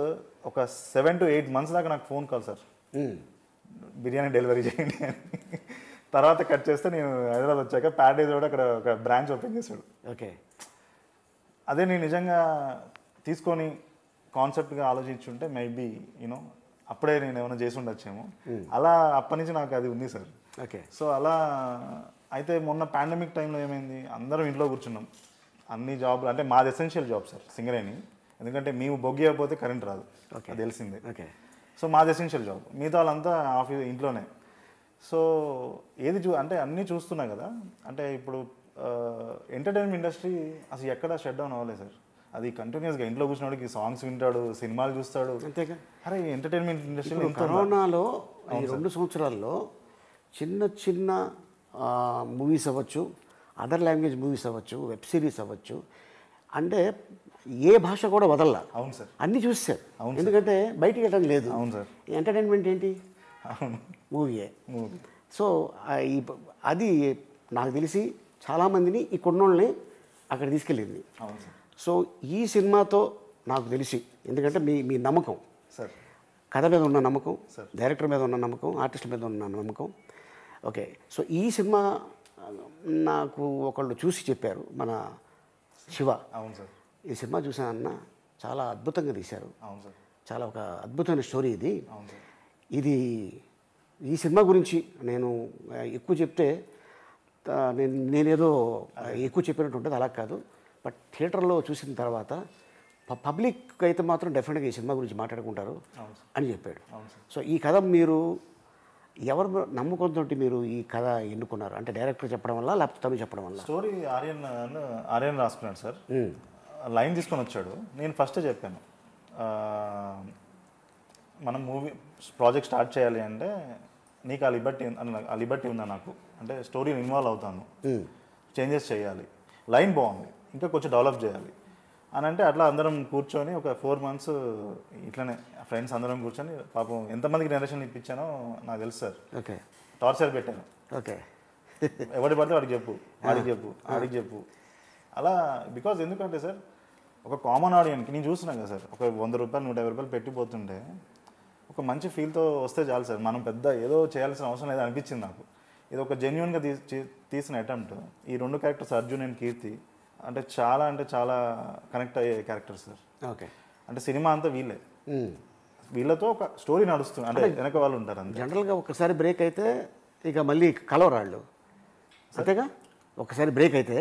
ఒక సెవెన్ టు ఎయిట్ మంత్స్ దాకా నాకు phone call sir. Biryani delivery చేయండి అని. తర్వాత కట్ చేస్తే నేను హైదరాబాద్ వచ్చాక ప్యారడైజ్ కూడా అక్కడ ఒక బ్రాంచ్ ఓపెన్ చేశాడు. ఓకే. అదే నేను నిజంగా తీసుకొని కాన్సెప్ట్గా ఆలోచించుంటే మేబీ యూనో అప్పుడే నేను ఏమైనా చేసి ఉండొచ్చేమో. అలా అప్పటి నుంచి నాకు అది ఉంది సార్ ఓకే. సో అలా అయితే మొన్న పాండమిక్ టైంలో ఏమైంది? అందరం ఇంట్లో కూర్చున్నాం. అన్ని జాబ్లు అంటే మాది ఎసెన్షియల్ జాబ్ సార్ సింగరేణి ఎందుకంటే మేము బొగ్గి అయిపోతే కరెంట్ రాదు. అది తెలిసిందే. ఓకే. సో మాది ఎసెన్షియల్ జాబ్ మిగతా వాళ్ళంతా ఆఫీస్ ఇంట్లోనే. సో ఏది చూ అంటే అన్నీ చూస్తున్నా కదా. అంటే ఇప్పుడు ఎంటర్టైన్మెంట్ ఇండస్ట్రీ అసలు ఎక్కడ షట్ డౌన్ అవ్వలేదు సార్ అది కంటిన్యూస్గా ఇంట్లో కూర్చున్నవాడికి సాంగ్స్ వింటాడు సినిమాలు చూస్తాడు. అంతేగా. అరే ఎంటర్టైన్మెంట్ ఉందా? కరోనాలో ఈ రెండు సంవత్సరాల్లో చిన్న చిన్న మూవీస్ అవ్వచ్చు అదర్ లాంగ్వేజ్ మూవీస్ అవ్వచ్చు వెబ్ సిరీస్ అవ్వచ్చు. అంటే ఏ భాష కూడా వదల్లా. అవును సార్. అన్నీ చూస్తారు అవును ఎందుకంటే బయటికి వెళ్ళడం లేదు. అవును సార్. ఎంటర్టైన్మెంట్ ఏంటి? మూవీయే మూవీ సో అది నాకు తెలిసి చాలామందిని ఈ కొన్నోళ్ళని అక్కడ తీసుకెళ్ళింది. అవును సార్. సో ఈ సినిమాతో నాకు తెలిసి ఎందుకంటే మీ మీ నమ్మకం. సార్. కథ మీద ఉన్న నమ్మకం సార్. డైరెక్టర్ మీద ఉన్న నమ్మకం ఆర్టిస్ట్ మీద ఉన్న నమ్మకం ఓకే. సో ఈ సినిమా నాకు ఒకళ్ళు చూసి చెప్పారు మన శివ. అవును సార్. ఈ సినిమా చూసానన్న చాలా అద్భుతంగా తీశారు. అవును సార్. చాలా ఒక అద్భుతమైన స్టోరీ ఇది. ఇది ఈ సినిమా గురించి నేను ఎక్కువ చెప్తే నేను నేనేదో ఎక్కువ చెప్పినట్టు ఉంటుంది అలా కాదు. బట్ థియేటర్లో చూసిన తర్వాత పబ్లిక్ అయితే మాత్రం డెఫినెట్గా ఈ సినిమా గురించి మాట్లాడుకుంటారు అని చెప్పాడు. సో ఈ కథ మీరు ఎవరు నమ్మకంతో మీరు ఈ కథ ఎన్నుకున్నారు? అంటే డైరెక్టర్ చెప్పడం వల్ల లేకపోతే తను చెప్పడం వల్ల? స్టోరీ ఆర్యన్ ఆర్యన్ రాసుకున్నాడు సార్. లైన్ తీసుకొని వచ్చాడు. నేను ఫస్ట్ చెప్పాను. మనం మూవీ ప్రాజెక్ట్ స్టార్ట్ చేయాలి అంటే నీకు ఆ లిబర్టీ ఆ లిబర్టీ ఉందా నాకు? అంటే స్టోరీని ఇన్వాల్వ్ అవుతాను. చేంజెస్ చేయాలి. లైన్ బాగుంది. ఇంకా కొంచెం డెవలప్ చేయాలి. అని అంటే అట్లా అందరం కూర్చొని ఒక ఫోర్ మంత్స్ ఇట్లనే ఫ్రెండ్స్ అందరం కూర్చొని పాపం ఎంతమందికి జనరేషన్ ఇప్పించానో నాకు తెలుసు సార్. ఓకే. టార్చర్ పెట్టాను. ఓకే. ఎవడి పడితే వాడికి చెప్పు వాడికి చెప్పు వాడికి చెప్పు. అలా బికాజ్ ఎందుకంటే సార్ ఒక కామన్ ఆడియన్కి నేను చూస్తున్నాను కదా సార్ ఒక వంద రూపాయలు నూట యాభై రూపాయలు పెట్టిపోతుంటే ఒక మంచి ఫీల్తో వస్తే చాలు సార్. మనం పెద్ద ఏదో చేయాల్సిన అవసరం లేదు అనిపించింది నాకు. ఇది ఒక జెన్యున్గా తీసిన అటెంప్ట్ ఈ రెండు క్యారెక్టర్స్ అర్జున్ అండ్ కీర్తి అంటే చాలా అంటే చాలా కనెక్ట్ అయ్యే క్యారెక్టర్స్ సార్ ఓకే. అంటే సినిమా అంతా వీళ్ళే. వీళ్ళతో ఒక స్టోరీ నడుస్తుంది. అంటే వెనక వాళ్ళు ఉంటారు అంతే. జనరల్గా ఒకసారి బ్రేక్ అయితే ఇక మళ్ళీ కలవరాళ్ళు అంతేగా? ఒకసారి బ్రేక్ అయితే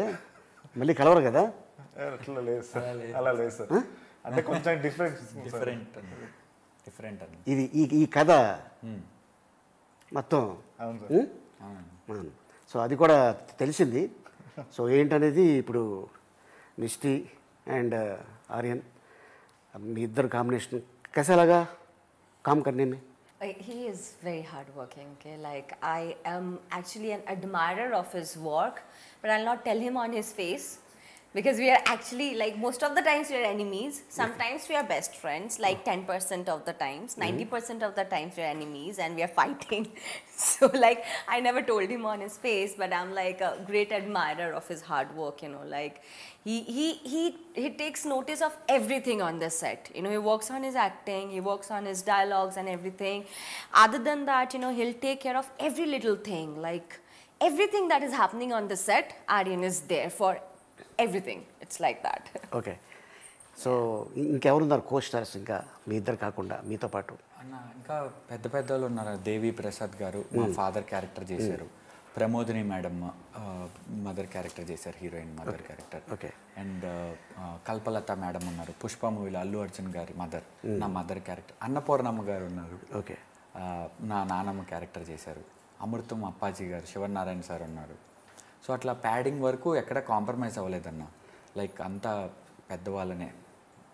మళ్ళీ కలవరు కదా? అట్లా లేదు సార్ అలా లేదు. సార్ అంటే కొంచెం డిఫరెంట్ డిఫరెంట్ డిఫరెంట్ ఇది ఈ ఈ కథ మొత్తం? అవును. సో అది కూడా తెలిసింది. సో ఏంటనేది ఇప్పుడు నిష్టి అండ్ ఆర్యన్ మీ ఇద్దరు కాంబినేషన్ కసేలాగా కామ్ కర్నే మే Uh, He is very hardworking. Okay, like I am actually an admirer of his work, but I'll not tell him on his face because we are actually like most of the times we are enemies. Sometimes we are best friends, like ten percent of the times. Mm-hmm. Ninety percent of the times we are enemies and we are fighting. so like I never told him on his face, but I'm like a great admirer of his hard work. You know, like he he he he takes notice of everything on the set. You know, he works on his acting, he works on his dialogues and everything. Other than that, you know, he'll take care of every little thing. Like everything that is happening on the set, Aryan is there for everything. It's like that. Okay so ఇంకెవరున్నారు? Co stars ఇంకా మీ ఇద్దరు కాకుండా మీతో పాటు. అన్న ఇంకా పెద్ద పెద్ద వాళ్ళు ఉన్నారు? దేవి ప్రసాద్ గారు మా ఫాదర్ క్యారెక్టర్ చేశారు. ప్రమోదిని మేడం మదర్ క్యారెక్టర్ చేశారు heroine mother character Okay. And Kalpalatha madam ఉన్నారు. పుష్ప మూవీలో అల్లు అర్జున్ గారి మదర్ నా మదర్ క్యారెక్టర్ అన్నపూర్ణమ్మ గారు ఉన్నారు. ఓకే నా నానమ్మ క్యారెక్టర్ చేశారు. అమృతం అప్పాజీ గారు శివనారాయణ సార్ ఉన్నారు. సో అట్లా ప్యాడింగ్ వరకు ఎక్కడ కాంప్రమైజ్ అవ్వలేదన్న. లైక్ అంతా పెద్దవాళ్ళనే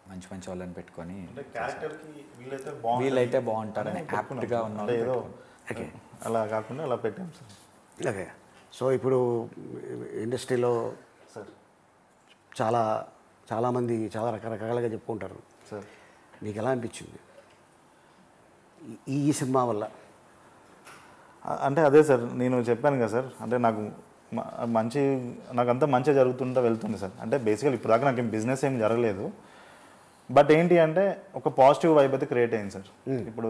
మంచి మంచి వాళ్ళని పెట్టుకొని వీళ్ళైతే బాగుంటారని యాప్ట్గా ఉన్న ఏదో ఓకే అలా కాకుండా అలా పెట్టాం సార్. ఓకే. సో ఇప్పుడు ఇండస్ట్రీలో సార్. చాలా చాలామంది చాలా రకరకాలుగా చెప్పుకుంటారు. సార్. మీకు ఎలా అనిపించింది? ఈ- సినిమా వల్ల? అంటే అదే సార్ నేను చెప్పాను కదా సార్ అంటే నాకు మంచి నాకు అంతా మంచిగా జరుగుతుంటా వెళ్తుంది సార్. అంటే బేసికల్ ఇప్పుడు దాకా నాకు ఏం బిజినెస్ ఏం జరగలేదు. బట్ ఏంటి అంటే ఒక పాజిటివ్ వైబ్ అయితే క్రియేట్ అయింది సార్. ఇప్పుడు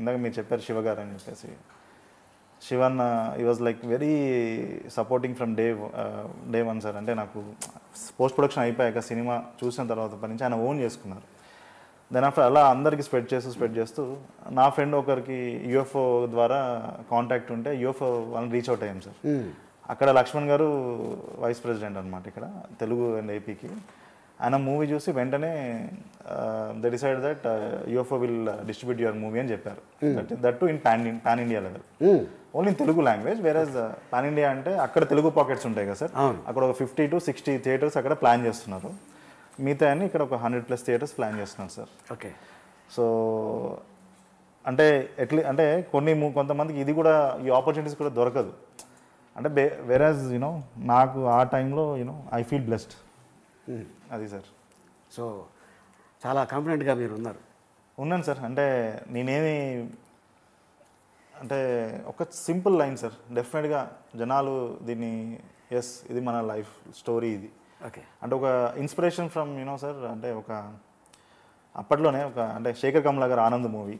ఇందాక మీరు చెప్పారు శివ గారు అని చెప్పేసి. Shivan he was like very supporting from day day one sir. అంటే నాకు పోస్ట్ ప్రొడక్షన్ అయిపోయాక సినిమా చూసిన తర్వాత పని నుంచి ఆయన ఓన్ చేసుకున్నారు. దెన్ ఆఫ్టర్ అలా అందరికి స్ప్రెడ్ చేస్తూ స్ప్రెడ్ చేస్తూ నా ఫ్రెండ్ ఒకరికి యూఎఫ్ఓ ద్వారా కాంటాక్ట్ ఉంటే యూఎఫ్ఓ వాళ్ళని రీచ్ అవుట్ అయ్యాం సార్. అక్కడ లక్ష్మణ్ గారు వైస్ ప్రెసిడెంట్ అనమాట ఇక్కడ తెలుగు అండ్ ఏపీకి. ఆయన మూవీ చూసి వెంటనే the decide that UFO will distribute your movie అని చెప్పారు. That to in pan pan India level only Telugu language వేరేజ్ pan India అంటే అక్కడ తెలుగు పాకెట్స్ ఉంటాయి కదా సార్. అక్కడ ఒక ఫిఫ్టీ టు సిక్స్టీ థియేటర్స్ అక్కడ ప్లాన్ చేస్తున్నారు. మిగతా అన్ని ఇక్కడ ఒక హండ్రెడ్ ప్లస్ థియేటర్స్ ప్లాన్ చేస్తున్నారు సార్. ఓకే. సో అంటే ఎట్లీ అంటే కొన్ని కొంతమందికి ఇది కూడా ఈ ఆపర్చునిటీస్ కూడా దొరకదు. అంటే బే వెరాజ్ యూనో నాకు ఆ టైంలో you know I feel blessed అది సార్. సో చాలా కాన్ఫిడెంట్గా మీరు ఉన్నారు. ఉన్నాను సార్. అంటే నేనేమి అంటే ఒక సింపుల్ లైన్ సార్. డెఫినెట్గా జనాలు దీన్ని ఎస్ ఇది మన లైఫ్ స్టోరీ ఇది. ఓకే అంటే ఒక ఇన్స్పిరేషన్ ఫ్రమ్ యూనో సార్ అంటే ఒక అప్పట్లోనే ఒక అంటే శేఖర్ కమలా గారు ఆనంద్ మూవీ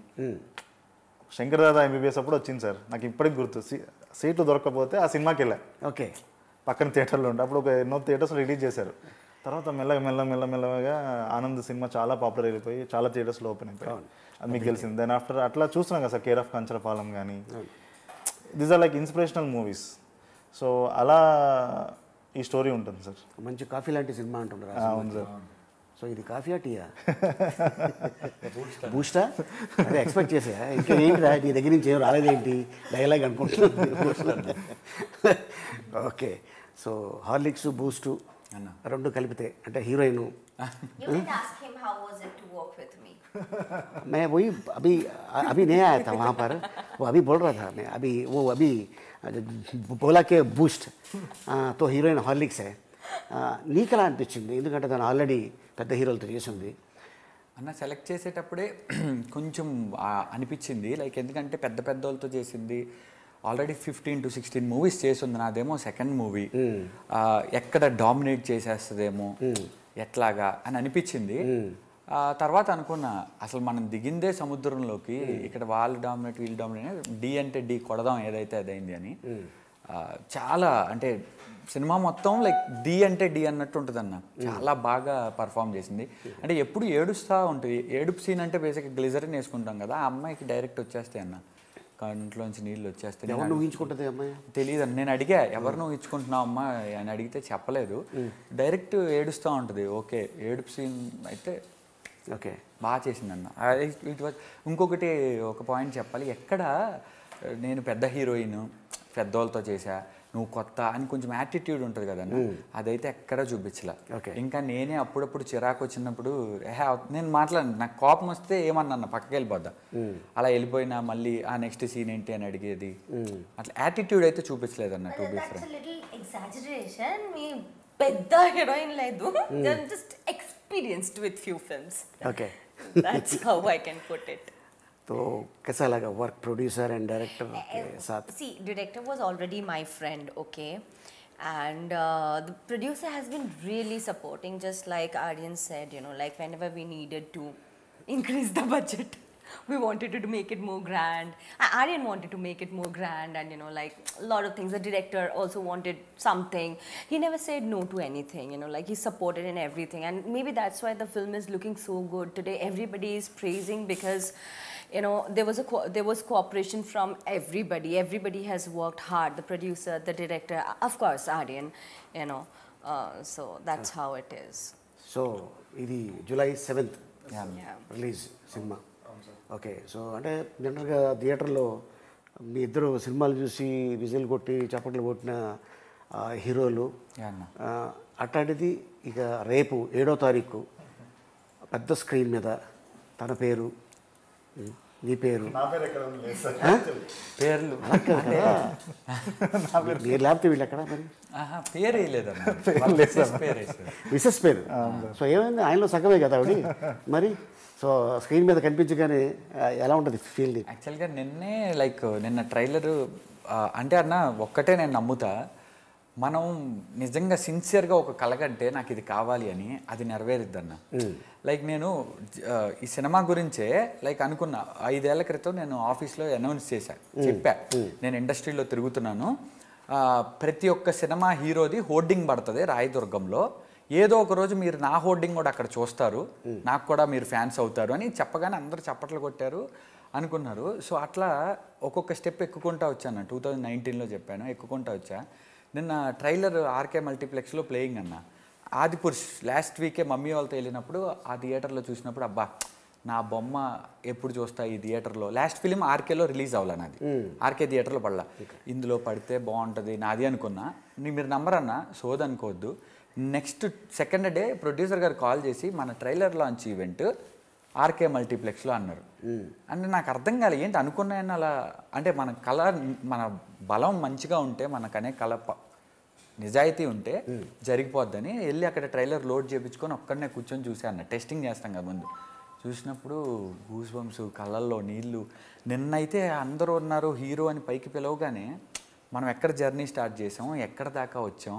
శంకర్ దాదా ఎంబీబీఎస్ అప్పుడు వచ్చింది సార్. నాకు ఇప్పటికి గుర్తు. సీట్లు దొరకకపోతే ఆ సినిమాకి వెళ్ళా. ఓకే. పక్కన థియేటర్లో ఉంటే అప్పుడు ఒక ఎన్నో థియేటర్స్ రిలీజ్ చేశారు. తర్వాత మెల్లగా మెల్ల మెల్ల మెల్లగా ఆనంద్ సినిమా చాలా పాపులర్ అయిపోయి చాలా థియేటర్స్లో ఓపెన్ అయిపోయి అది మీకు తెలిసింది. దెన్ ఆఫ్టర్ అట్లా చూస్తున్నాం కదా సార్ కేర్ ఆఫ్ కంచరపాలెం కానీ these are like inspirational movies so అలా ఈ స్టోరీ ఉంటుంది సార్. మంచి కాఫీ లాంటి సినిమా అంటున్నారు ఆ అవును. సార్. సో ఇది కాఫీయా టీయా బూస్టా అదే ఎక్స్పెక్ట్ చేసా ఇంకా ఏంటిరా నీ దగ్గర నుంచి ఏం రాలేదేంటి డైలాగ్ అనుకుంటున్నాను ఓకే సో హార్లిక్స్ బూస్టు అన్న. రెండు కలిపితే అంటే heroine You can ask him how was it to work with me. मैं वही अभी अभी नहीं आया था वहाँ पर वो अभी बोल रहा था मैं अभी वो अभी बोला के बूस्ट तो हीरोइन हॉर्लिक्स है ఆ, నీకు ఎలా అనిపించింది? ఎందుకంటే తను ఆల్రెడీ పెద్ద హీరోలతో చేసింది. అన్న సెలెక్ట్ చేసేటప్పుడే కొంచెం అనిపించింది. లైక్ ఎందుకంటే పెద్ద పెద్ద వాళ్ళతో చేసింది. Already fifteen to sixteen movies చేసింది. నాదేమో సెకండ్ మూవీ. ఎక్కడ డామినేట్ చేసేస్తుందేమో ఎట్లాగా అని అనిపించింది. తర్వాత అనుకున్నా అసలు మనం దిగిందే సముద్రంలోకి ఇక్కడ వాళ్ళు డామినేట్ వీళ్ళు డామినేట్ డి అంటే డి కొడదాం ఏదైతే అదైంది అని. చాలా అంటే సినిమా మొత్తం లైక్ డి అంటే డి అన్నట్టు ఉంటుంది అన్న చాలా బాగా పర్ఫామ్ చేసింది. అంటే ఎప్పుడు ఏడుస్తూ ఉంటుంది. ఏడుపు సీన్ అంటే బేసిక్ గ్లిజరిన్ వేసుకుంటాం కదా ఆ అమ్మాయికి డైరెక్ట్ వచ్చేస్తాయి అన్న. కంట్లోంచి నీళ్ళు వచ్చేస్తాయి. ఎవరు ఊహించుకుంటుంది అమ్మాయి? తెలియదు నేను అడిగా ఎవరిని ఊహించుకుంటున్నావు అమ్మా అని అడిగితే చెప్పలేదు. డైరెక్ట్ ఏడుస్తూ ఉంటుంది. ఓకే ఏడుపు సీన్ అయితే ఓకే. బాగా చేసిందన్న ఇట్ వాజ్ ఇంకొకటి ఒక పాయింట్ చెప్పాలి. ఎక్కడ నేను పెద్ద హీరోయిన్ పెద్దోళ్ళతో చేశా. నువ్వు కొత్త అని కొంచెం యాటిట్యూడ్ ఉంటుంది కదన్న అదైతే ఎక్కడ చూపించలే. ఇంకా నేనే అప్పుడప్పుడు చిరాకు వచ్చినప్పుడు "ఏహే, నేను మాట్లాడి నాకు కోపం వస్తే ఏమన్నా పక్కకి వెళ్ళిపోద్దా. అలా వెళ్ళిపోయినా మళ్ళీ ఆ నెక్స్ట్ సీన్ ఏంటి అని అడిగేది. అట్లా యాటిట్యూడ్ అయితే చూపించలేదన్న to be That's friend a little exaggeration. మీ పెద్ద హీరోయిన్ లేదు. Just experienced with few films okay that's how I can put it तो कैसा लगा वर्क प्रोड्यूसर एंड डायरेक्टर के साथ See, director was already my friend, okay? And uh, the producer has been really supporting, just like Aryan said, you know, like whenever we needed to increase the budget, we wanted to make it more grand. A- Aryan wanted to make it more grand, and you know, like a lot of things. The director also wanted something. He never said no to anything, you know, like he supported in everything. And maybe that's why the film is looking so good today. Everybody is praising because you know there was a co- there was cooperation from everybody everybody has worked hard the producer the director of course aryan you know uh, so that's how it is so ఇది July seventh yeah release cinema okay so అంటే జనరల్గా థియేటర్లో మీ ఇద్దరు సినిమాలు చూసి whistle కొట్టి చప్పట్లు కొట్టిన హీరోలు అట్లాంటిది ఇక రేపు ఏడో తారీఖు పెద్ద స్క్రీన్ మీద తన పేరు నీ పేరు? నా పేరు ఎక్కడ ఉంది? లేదు సార్. పేర్లు. మీరు లేకపోతే వీళ్ళు ఎక్కడ మరి? ఆహా, పేరు మిసెస్ పేరు సో ఏమైంది? ఆయనలో సగమే కదా ఆవిడ? మరి? సో స్క్రీన్ మీద కనిపించగానే ఎలా ఉంటుంది ఫీల్ యాక్చువల్గా నిన్నే లైక్ నిన్న ట్రైలర్ అంటే అన్న ఒక్కటే నేను నమ్ముతా. మనం నిజంగా సిన్సియర్గా ఒక కలగంటే నాకు ఇది కావాలి అని అది నెరవేరుద్ది అన్న లైక్ నేను ఈ సినిమా గురించే లైక్ అనుకున్నా. ఐదేళ్ళ క్రితం నేను ఆఫీస్లో అనౌన్స్ చేశా. చెప్పా. నేను ఇండస్ట్రీలో తిరుగుతున్నాను. ప్రతి ఒక్క సినిమా హీరోది హోర్డింగ్ పడుతుంది రాయదుర్గంలో. ఏదో ఒక రోజు మీరు నా హోర్డింగ్ కూడా అక్కడ చూస్తారు. నాకు కూడా మీరు ఫ్యాన్స్ అవుతారు అని చెప్పగానే అందరూ చప్పట్లు కొట్టారు అనుకున్నారు. సో అట్లా ఒక్కొక్క స్టెప్ ఎక్కుకుంటా వచ్చాను. టూ థౌజండ్ నైన్టీన్లో చెప్పాను. ఎక్కుకుంటా వచ్చా. నిన్న ట్రైలర్ ఆర్కే మల్టీప్లెక్స్లో ప్లేయింగ్ అన్న. ఆదిపురుష్ లాస్ట్ వీకే మమ్మీ వాళ్ళతో వెళ్ళినప్పుడు ఆ థియేటర్లో చూసినప్పుడు అబ్బా నా బొమ్మ ఎప్పుడు చూస్తా ఈ థియేటర్లో? లాస్ట్ ఫిలిం ఆర్కేలో రిలీజ్ అవ్వాల నాది. ఆర్కే థియేటర్లో పడలా. ఇందులో పడితే బాగుంటుంది నాది అనుకున్నా. నీ మీరు నంబర్ అన్న సోద్ అనుకోవద్దు. నెక్స్ట్ సెకండ్ డే ప్రొడ్యూసర్ గారు కాల్ చేసి మన ట్రైలర్ లాంచ్ ఈవెంట్ ఆర్కే మల్టీప్లెక్స్లో అన్నారు. అంటే నాకు అర్థం కాలే ఏంటి అనుకున్నాయని అలా అంటే మన కళ మన బలం మంచిగా ఉంటే మనకనే కళ నిజాయితీ ఉంటే జరిగిపోద్దని వెళ్ళి అక్కడ ట్రైలర్ లోడ్ చేయించుకొని ఒక్కడనే కూర్చొని చూశాను టెస్టింగ్ చేస్తాం కదా ముందు. చూసినప్పుడు గూస్ బంప్స్ కళ్ళల్లో నీళ్ళు నిన్నైతే అందరూ ఉన్నారు హీరో అని పైకి పిలవగానే మనం ఎక్కడ జర్నీ స్టార్ట్ చేసాం ఎక్కడ దాకా వచ్చాం?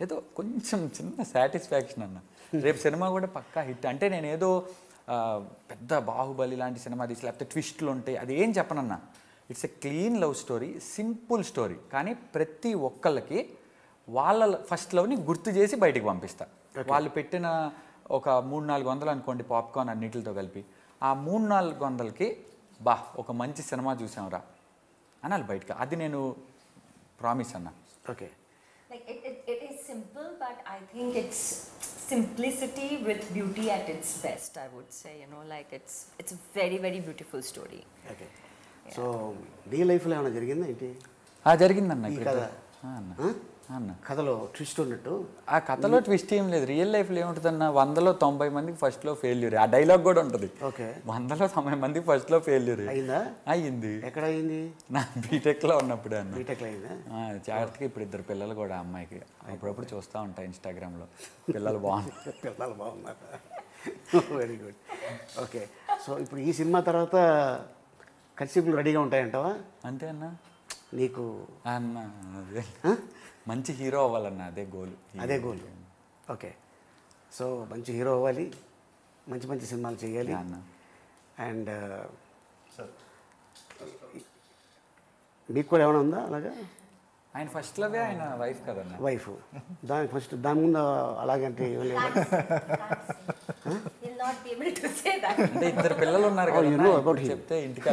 ఏదో కొంచెం చిన్న సాటిస్ఫాక్షన్ అన్న. రేపు సినిమా కూడా పక్కా హిట్ అంటే నేను ఏదో పెద్ద బాహుబలి లాంటి సినిమా తీసి లేకపోతే ట్విస్ట్లు ఉంటాయి అది ఏం చెప్పనన్నా. It's a clean love story simple story కానీ ప్రతి ఒక్కళ్ళకి వాళ్ళ ఫస్ట్ లవ్ని గుర్తు చేసి బయటికి పంపిస్తా. వాళ్ళు పెట్టిన ఒక మూడు నాలుగు వందలు అనుకోండి పాప్కార్న్ అన్నిటితో కలిపి. ఆ మూడు నాలుగు వందలకి బా ఒక మంచి సినిమా చూసాంరా అనాలి బయటకు. అది నేను ప్రామిస్ అన్న. Okay like it, it, it is simple but i think it's simplicity with beauty at its best i would say you know like it's it's a very very beautiful story. Okay so నీ లైఫ్లో ఏమైనా జరిగిందా ఏంటి? ఆ, జరిగిందన్న ఈ ఇప్పుడు కథ. ఆ, అన్న? అన్న. కథలో ట్విస్ట్ ఉన్నట్టు. ఆ కథలో ట్విస్ట్ ఏం లేదు. రియల్ లైఫ్లో ఏముంటుందన్న వందలో తొంభై మందికి ఫస్ట్లో ఫెయిల్యూర్ ఆ డైలాగ్ కూడా ఉంటుంది. ఓకే. వందలో తొంభై మందికి ఫస్ట్లో ఫెయిల్యూర్ అయిందా? అయ్యింది. ఎక్కడ అయింది నా బీటెక్లో ఉన్నప్పుడు అన్న. బీటెక్లో అయిందా? జాగ్రత్తగా ఇప్పుడు ఇద్దరు పిల్లలు కూడా అమ్మాయికి. అప్పుడప్పుడు చూస్తూ ఉంటాయి ఇన్స్టాగ్రామ్లో పిల్లలు బాగున్నారు? పిల్లలు బాగున్నారు? వెరీ గుడ్ ఓకే సో ఇప్పుడు ఈ సినిమా తర్వాత కన్సీపులు రెడీగా ఉంటాయంటావా? అంతే అన్న. నీకు అన్న మంచి హీరో అవ్వాలన్న అదే గోల్. అదే గోల్. ఓకే. సో మంచి హీరో అవ్వాలి. మంచి మంచి సినిమాలు చేయాలి. అన్న. And sir. మీకు కూడా ఏమైనా ఉందా అలాగా? ఆయన ఫస్ట్ లవే ఆయన వైఫ్ కదన్న వైఫ్ దానికి ఫస్ట్ దాని ముందు అలాగంటే. అంటే ఇద్దరు పిల్లలు ఉన్నారు Oh, కదా. చెప్తే ఇంటికి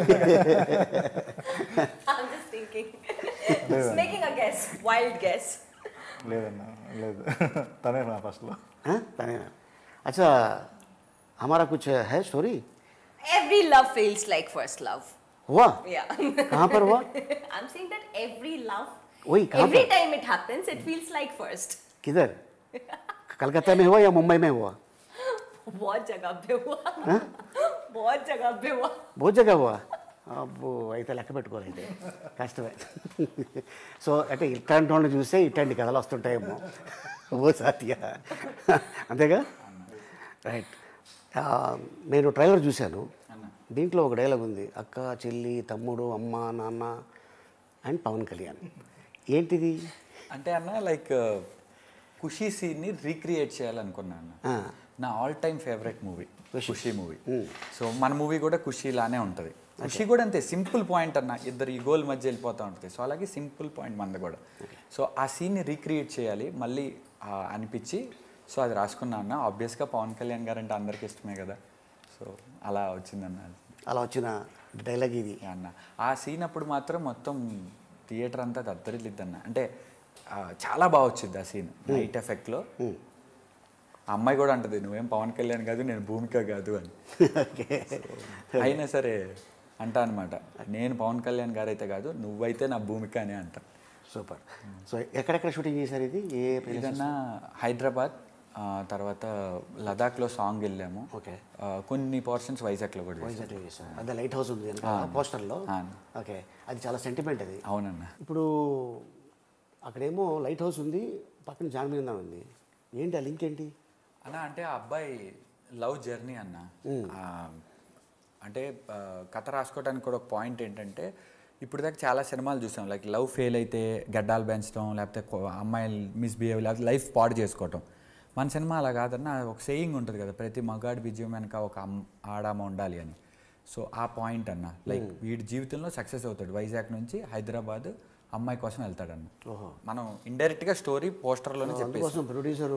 వెళ్తారు. I'm just thinking. just making a guess. Wild guess. లేదన్న లేదు తనే నా ఫస్ట్లో हाँ? तने अच्छा हमारा कुछ है story Every love feels like first love. हुआ Yeah. कहाँ पर हुआ I'm saying that every love, वही कहाँ every पर time it happens, it feels like first. किधर कलकत्ता में हुआ या मुंबई में हुआ बहुत जगह पे हुआ बहुत जगह पे हुआ बहुत जगह हुआ అబ్బో అయితే లెక్క పెట్టుకోవాలి అయితే కష్టమే. సో అంటే ఇట్లాంటి వాళ్ళని చూస్తే ఇట్లాంటి కథలు వస్తుంటాయేమో. ఓ సాతిగా అంతేగా? రైట్ నేను ట్రైలర్ చూశాను. దీంట్లో ఒక డైలాగ్ ఉంది. అక్క చెల్లి తమ్ముడు అమ్మ నాన్న అండ్ పవన్ కళ్యాణ్. ఏంటిది? అంటే అన్న లైక్ ఖుషీ సీన్ని రీక్రియేట్ చేయాలనుకున్నా అన్న. ఆ, నా all time favourite movie Kushi. Movie. So మన మూవీ కూడా ఖుషీలానే ఉంటుంది. ఖుషి కూడా అంతే సింపుల్ పాయింట్ అన్న ఇద్దరు ఈ గోల్ మధ్య వెళ్ళిపోతూ ఉంటుంది. సో అలాగే సింపుల్ పాయింట్ మనది కూడా. సో ఆ సీన్ని రీక్రియేట్ చేయాలి. మళ్ళీ అనిపించి సో అది రాసుకున్నా అన్న. ఆబ్వియస్గా పవన్ కళ్యాణ్ గారు అంటే అందరికి ఇష్టమే కదా. సో అలా వచ్చిందన్న. అలా వచ్చిన డైలాగ్ ఇది. అన్న. ఆ సీన్ అప్పుడు మాత్రం మొత్తం థియేటర్ అంతా దద్దరిల్లిద్దన్న. అంటే చాలా బాగా వచ్చింది ఆ సీన్ నైట్ ఎఫెక్ట్లో. ఆ అమ్మాయి కూడా అంటది నువ్వేం పవన్ కళ్యాణ్ కాదు నేను భూమిక కాదు అని. అయినా సరే అంటా అనమాట నేను పవన్ కళ్యాణ్ గారు అయితే కాదు నువ్వైతే నా భూమిక అని అంట. సూపర్. సో ఎక్కడెక్కడ షూటింగ్ చేశారు ఇది? ఏ? ఏదన్నా హైదరాబాద్ తర్వాత లదాఖ్లో సాంగ్ వెళ్ళాము. ఓకే. కొన్ని పోర్షన్స్ వైజాగ్లో కూడా. వైజాగ్లో చేశారు. అదే లైట్ హౌస్ ఉంది. పోస్టర్లో. ఓకే. అది చాలా సెంటిమెంట్ అది. అవునన్న. ఇప్పుడు అక్కడేమో లైట్ హౌస్ ఉంది పక్కన జాన్మీన ఉంది. ఏంటి ఆ లింక్ ఏంటి? అన్న అంటే ఆ అబ్బాయి లవ్ జర్నీ అన్న. అంటే కథ రాసుకోవడానికి కూడా ఒక పాయింట్ ఏంటంటే ఇప్పుడు దాకా చాలా సినిమాలు చూసాం. లైక్ లవ్ ఫెయిల్ అయితే గడ్డాలు పెంచడం లేకపోతే అమ్మాయిలు మిస్బిహేవ్ లేకపోతే లైఫ్ పాడు చేసుకోవటం. మన సినిమా అలా కాదన్న ఒక సేయింగ్ ఉంటుంది కదా ప్రతి మగాడి విజయం వెనక ఒక ఆడామ ఉండాలి అని. సో ఆ పాయింట్ అన్న. లైక్ వీడి జీవితంలో సక్సెస్ అవుతాడు. వైజాగ్ నుంచి హైదరాబాద్ అమ్మాయి కోసం వెళ్తాడన్న. మనం ఇండైరెక్ట్గా స్టోరీ పోస్టర్లోనే చెప్పేసి. ప్రొడ్యూసర్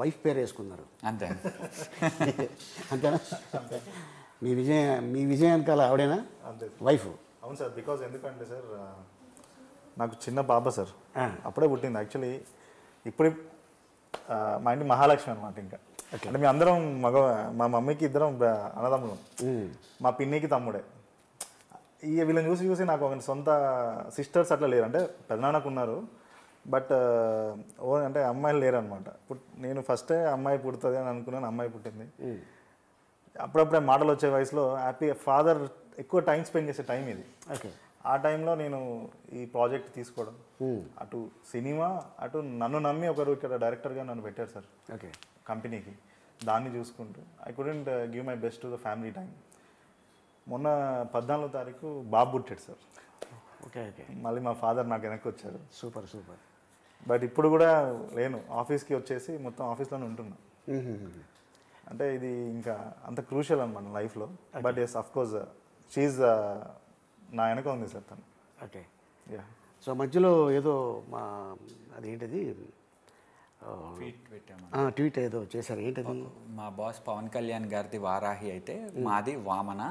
వైఫ్ పేరు వేసుకున్నారు అంతే. అంతేనా? మీ విజయ మీ విజయం వెనకాల ఆవిడేనా? అంతే. వైఫ్ అవును సార్ బికాజ్ ఎందుకంటే సార్ నాకు చిన్న పాప సార్. అప్పుడే పుట్టింది. యాక్చువల్లీ ఇప్పుడు మా ఇంటి మహాలక్ష్మి అనమాట ఇంకా. అంటే మేము అందరం మగ మా మమ్మీకి ఇద్దరం అన్నదమ్ములం. మా పిన్నికి తమ్ముడే. ఈ వీళ్ళని చూసి చూసి నాకు ఒక సొంత సిస్టర్స్ అట్లా లేరు. అంటే పెదనాన్నకు ఉన్నారు. బట్ ఓ అంటే అమ్మాయిలు లేరు అనమాట నేను ఫస్టే అమ్మాయి పుడుతుంది అని అనుకున్నాను అమ్మాయి పుట్టింది. అప్పుడప్పుడే మాటలు వచ్చే వయసులో హ్యాపీ ఫాదర్ ఎక్కువ టైం స్పెండ్ చేసే టైం ఇది. ఓకే. ఆ టైంలో నేను ఈ ప్రాజెక్ట్ తీసుకోవడం. అటు సినిమా అటు నన్ను నమ్మి ఒకరు ఇక్కడ డైరెక్టర్గా నన్ను పెట్టారు సార్. ఓకే. కంపెనీకి. దాన్ని చూసుకుంటూ. I couldn't give my best to the family time మొన్న పద్నాలుగో తారీఖు బాబు పుట్టాడు సార్. Okay okay. మళ్ళీ మా ఫాదర్ నాకు వెనక్కి వచ్చారు. Super super. బట్ ఇప్పుడు కూడా లేను. ఆఫీస్కి వచ్చేసి మొత్తం ఆఫీస్లోనే ఉంటున్నా. అంటే ఇది ఇంకా అంత క్రూషియల్ అనమాట లైఫ్లో but yes of course she నా వెనక ఉంది సార్ తను. ఓకే యా సో మధ్యలో ఏదో మా అదేంటిది? ట్వీట్ పెట్టాము? ఆ, ట్వీట్ ఏదో చేశారు. ఏంటది? మా బాస్ పవన్ కళ్యాణ్ గారిది వారాహి అయితే మాది వామన.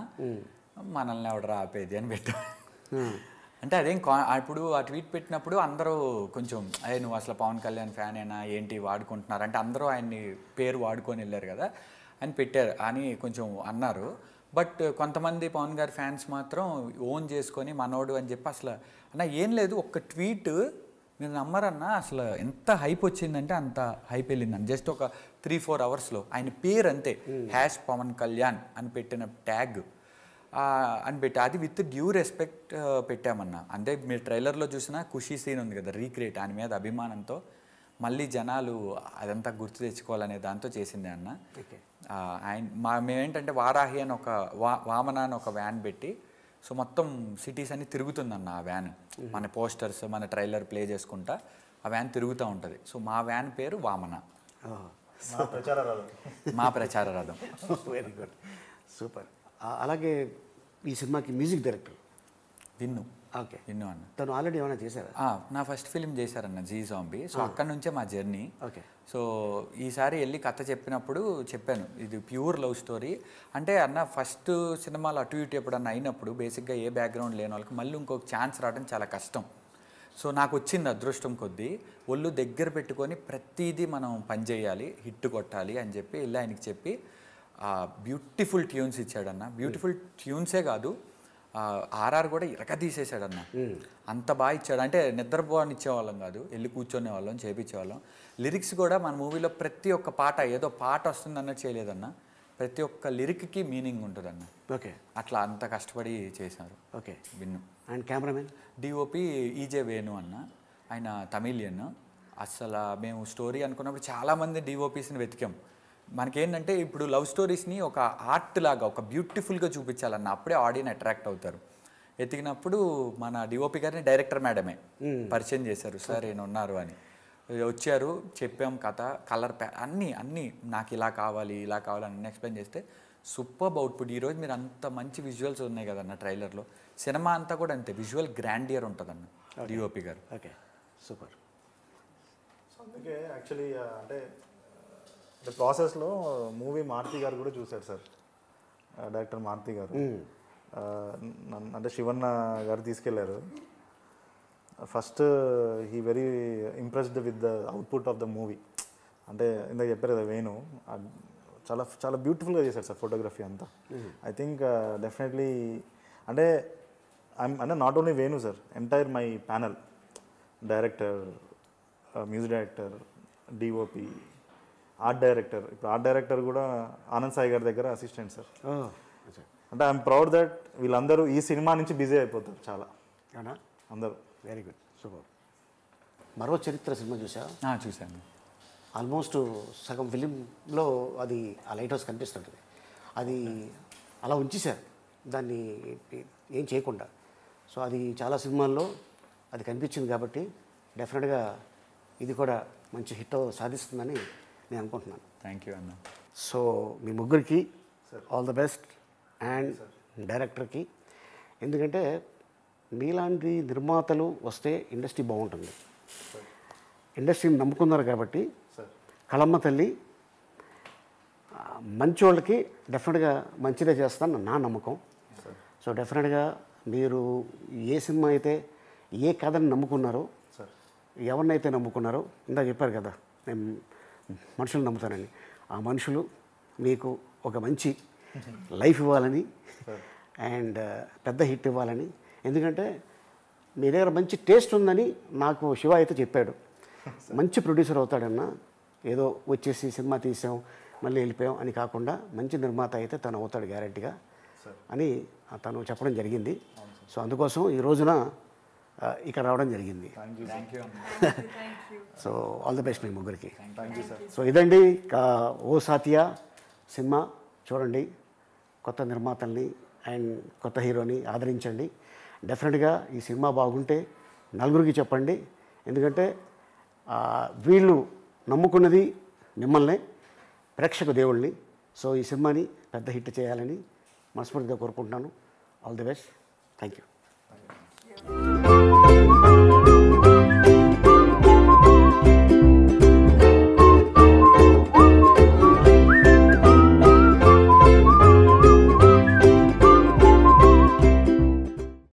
మనల్ని ఎవడరా ఆపేది అని పెట్టాం. అంటే అదేం కా ఇప్పుడు ఆ ట్వీట్ పెట్టినప్పుడు అందరూ కొంచెం అయ్యే నువ్వు అసలు పవన్ కళ్యాణ్ ఫ్యాన్ అయినా ఏంటి వాడుకుంటున్నారు? అంటే అందరూ ఆయన్ని పేరు వాడుకొని వెళ్ళారు కదా అని పెట్టారు అని కొంచెం అన్నారు. బట్ కొంతమంది పవన్ గారి ఫ్యాన్స్ మాత్రం ఓన్ చేసుకొని మనోడు అని చెప్పి అసలు అన్న ఏం లేదు ఒక్క ట్వీట్ మీరు నమ్మరన్నా అసలు ఎంత హైప్ వచ్చిందంటే అంత హైప్ వెళ్ళిందని జస్ట్ ఒక త్రీ ఫోర్ అవర్స్లో ఆయన పేరు అంతే హ్యాష్ పవన్ కళ్యాణ్ అని పెట్టిన ట్యాగ్. అని పెట్టి. అది విత్ డ్యూ రెస్పెక్ట్ పెట్టామన్నా. అంటే మీరు ట్రైలర్లో చూసిన ఖుషీ సీన్ ఉంది కదా రీక్రియేట్ ఆయన మీద అభిమానంతో. మళ్ళీ జనాలు అదంతా గుర్తు తెచ్చుకోవాలనే దాంతో చేసింది అన్న. ఆ, ఆయన మా మేమేంటంటే వారాహి అని ఒక వా వామన అని ఒక వ్యాన్ పెట్టి సో మొత్తం సిటీస్ అన్ని తిరుగుతుందన్న ఆ వ్యాన్. మన పోస్టర్స్ మన ట్రైలర్ ప్లే చేసుకుంటా ఆ వ్యాన్ తిరుగుతూ ఉంటుంది. సో మా వ్యాన్ పేరు వామన. మా ప్రచార రాదు మా ప్రచార రథం. వెరీ గుడ్ సూపర్ అలాగే ఈ సినిమాకి music director? Vinnu. Okay. Vinnu అన్న. తను ఆల్రెడీ ఏమైనా చేశారా? నా ఫస్ట్ ఫిలిం చేశారన్న జీ జాంబీ. సో అక్కడ నుంచే మా జర్నీ. ఓకే. సో ఈసారి వెళ్ళి కథ చెప్పినప్పుడు చెప్పాను ఇది ప్యూర్ లవ్ స్టోరీ. అంటే అన్న ఫస్ట్ సినిమాలు అటు ఇటు ఎప్పుడన్నా అయినప్పుడు బేసిక్గా ఏ బ్యాక్గ్రౌండ్ లేని వాళ్ళకి మళ్ళీ ఇంకొక ఛాన్స్ రావడం చాలా కష్టం. సో నాకు వచ్చింది అదృష్టం కొద్దీ ఒళ్ళు దగ్గర పెట్టుకొని ప్రతిదీ మనం పని చేయాలి హిట్ కొట్టాలి అని చెప్పి వెళ్ళి ఆయనకి చెప్పి బ్యూటిఫుల్ ట్యూన్స్ ఇచ్చాడన్న. బ్యూటిఫుల్ ట్యూన్సే కాదు ఆర్ఆర్ కూడా ఇరక తీసేశాడన్న. అంత బాగా ఇచ్చాడు. అంటే నిద్రపోని ఇచ్చేవాళ్ళం కాదు వెళ్ళి కూర్చొనే వాళ్ళం చేపించేవాళ్ళం. లిరిక్స్ కూడా మన మూవీలో ప్రతి ఒక్క పాట ఏదో పాట వస్తుంది అన్నట్టు చేయలేదన్న. ప్రతి ఒక్క లిరిక్కి మీనింగ్ ఉంటుందన్న. ఓకే. అట్లా అంత కష్టపడి చేశారు okay. Vinnu. And cameraman DOP EJ Venu అన్న. ఆయన తమిళియన్. అసలు మేము స్టోరీ అనుకున్నప్పుడు చాలామంది డిఓపీస్ని వెతికాం. మనకేంటంటే ఇప్పుడు లవ్ స్టోరీస్ని ఒక ఆర్ట్ లాగా ఒక బ్యూటిఫుల్గా చూపించాలన్న అప్పుడే ఆడియన్ అట్రాక్ట్ అవుతారు. ఎతికినప్పుడు మన డిఓపి గారిని డైరెక్టర్ మేడమే పరిచయం చేశారు. సార్ ఈయన ఉన్నారు అని. వచ్చారు చెప్పాం కథ కలర్ ప్యా అన్నీ అన్నీ నాకు ఇలా కావాలి ఇలా కావాలి అని ఎక్స్ప్లెయిన్ చేస్తే సూపర్ అవుట్పుట్. ఈరోజు మీరు అంత మంచి విజువల్స్ ఉన్నాయి కదన్న ట్రైలర్లో. సినిమా అంతా కూడా అంతే విజువల్ గ్రాండియర్ ఉంటుందన్న డిఓపి గారు. ఓకే. సూపర్. సో అందుకే యాక్చువల్లీ అంటే ద ప్రాసెస్లో మూవీ మారుతి గారు కూడా చూశారు సార్ డైరెక్టర్ మారుతి గారు. నన్ను- అంటే శివన్న గారు తీసుకెళ్ళారు. First he very impressed with the output of the movie అంటే ఇందాక చెప్పారు కదా వేణు చాలా చాలా బ్యూటిఫుల్గా చేశారు సార్ ఫోటోగ్రఫీ అంతా. ఐ థింక్ డెఫినెట్లీ అంటే ఐమ్ అంటే not only Venu sir entire my panel director music director DOP art director ఇప్పుడు ఆర్ట్ డైరెక్టర్ కూడా ఆనంద్ సాయి గారి దగ్గర అసిస్టెంట్ సార్ అంటే ఐఎమ్ ప్రౌడ్ దట్ వీళ్ళందరూ ఈ సినిమా నుంచి బిజీ అయిపోతారు చాలా. అవునా? అందరూ. వెరీ గుడ్ సూపర్ మరో చరిత్ర సినిమా చూసా? ఆ, చూశాను. ఆల్మోస్ట్ సగం ఫిలింలో అది ఆ లైట్ హౌస్ కనిపిస్తుంటుంది. అది అలా ఉంచేశారు. దాన్ని ఏం చేయకుండా. సో అది చాలా సినిమాల్లో అది కనిపించింది కాబట్టి డెఫినెట్గా ఇది కూడా మంచి హిట్ సాధిస్తుందని నేను అనుకుంటున్నాను. థ్యాంక్ యూ అన్న సో మీ ముగ్గురికి ఆల్ ద బెస్ట్ అండ్ డైరెక్టర్కి ఎందుకంటే మీలాంటి నిర్మాతలు వస్తే ఇండస్ట్రీ బాగుంటుంది. ఇండస్ట్రీని నమ్ముకున్నారు కాబట్టి కళమ్మ తల్లి మంచి వాళ్ళకి డెఫినెట్గా మంచిదే చేస్తాను నా నమ్మకం. సో డెఫినెట్గా మీరు ఏ సినిమా అయితే ఏ కథని నమ్ముకున్నారో ఎవరినైతే నమ్ముకున్నారో ఇందా చెప్పారు కదా నేను మనుషులు నమ్ముతానని ఆ మనుషులు మీకు ఒక మంచి లైఫ్ ఇవ్వాలని అండ్ పెద్ద హిట్ ఇవ్వాలని. ఎందుకంటే మీ దగ్గర మంచి టేస్ట్ ఉందని నాకు శివ అయితే చెప్పాడు. మంచి ప్రొడ్యూసర్ అవుతాడన్నా ఏదో వచ్చేసి సినిమా తీసాం మళ్ళీ వెళ్ళిపోయాం అని కాకుండా మంచి నిర్మాత అయితే తను అవుతాడు గ్యారంటీగా అని తను చెప్పడం జరిగింది. సో అందుకోసం ఈ రోజున ఇక్కడ రావడం జరిగింది. థ్యాంక్ యూ అన్న సో ఆల్ ది బెస్ట్ మీ ముగ్గురికి. సో ఇదండి ఓ సాతియా సినిమా. చూడండి కొత్త నిర్మాతల్ని అండ్ కొత్త హీరోని ఆదరించండి. డెఫినెట్గా ఈ సినిమా బాగుంటే నలుగురికి చెప్పండి. ఎందుకంటే ఆ, వీళ్ళు నమ్ముకున్నది మిమ్మల్ని ప్రేక్షక దేవుళ్ళని సో ఈ సినిమాని పెద్ద హిట్ చేయాలని మనస్ఫూర్తిగా కోరుకుంటున్నాను. All the best thank you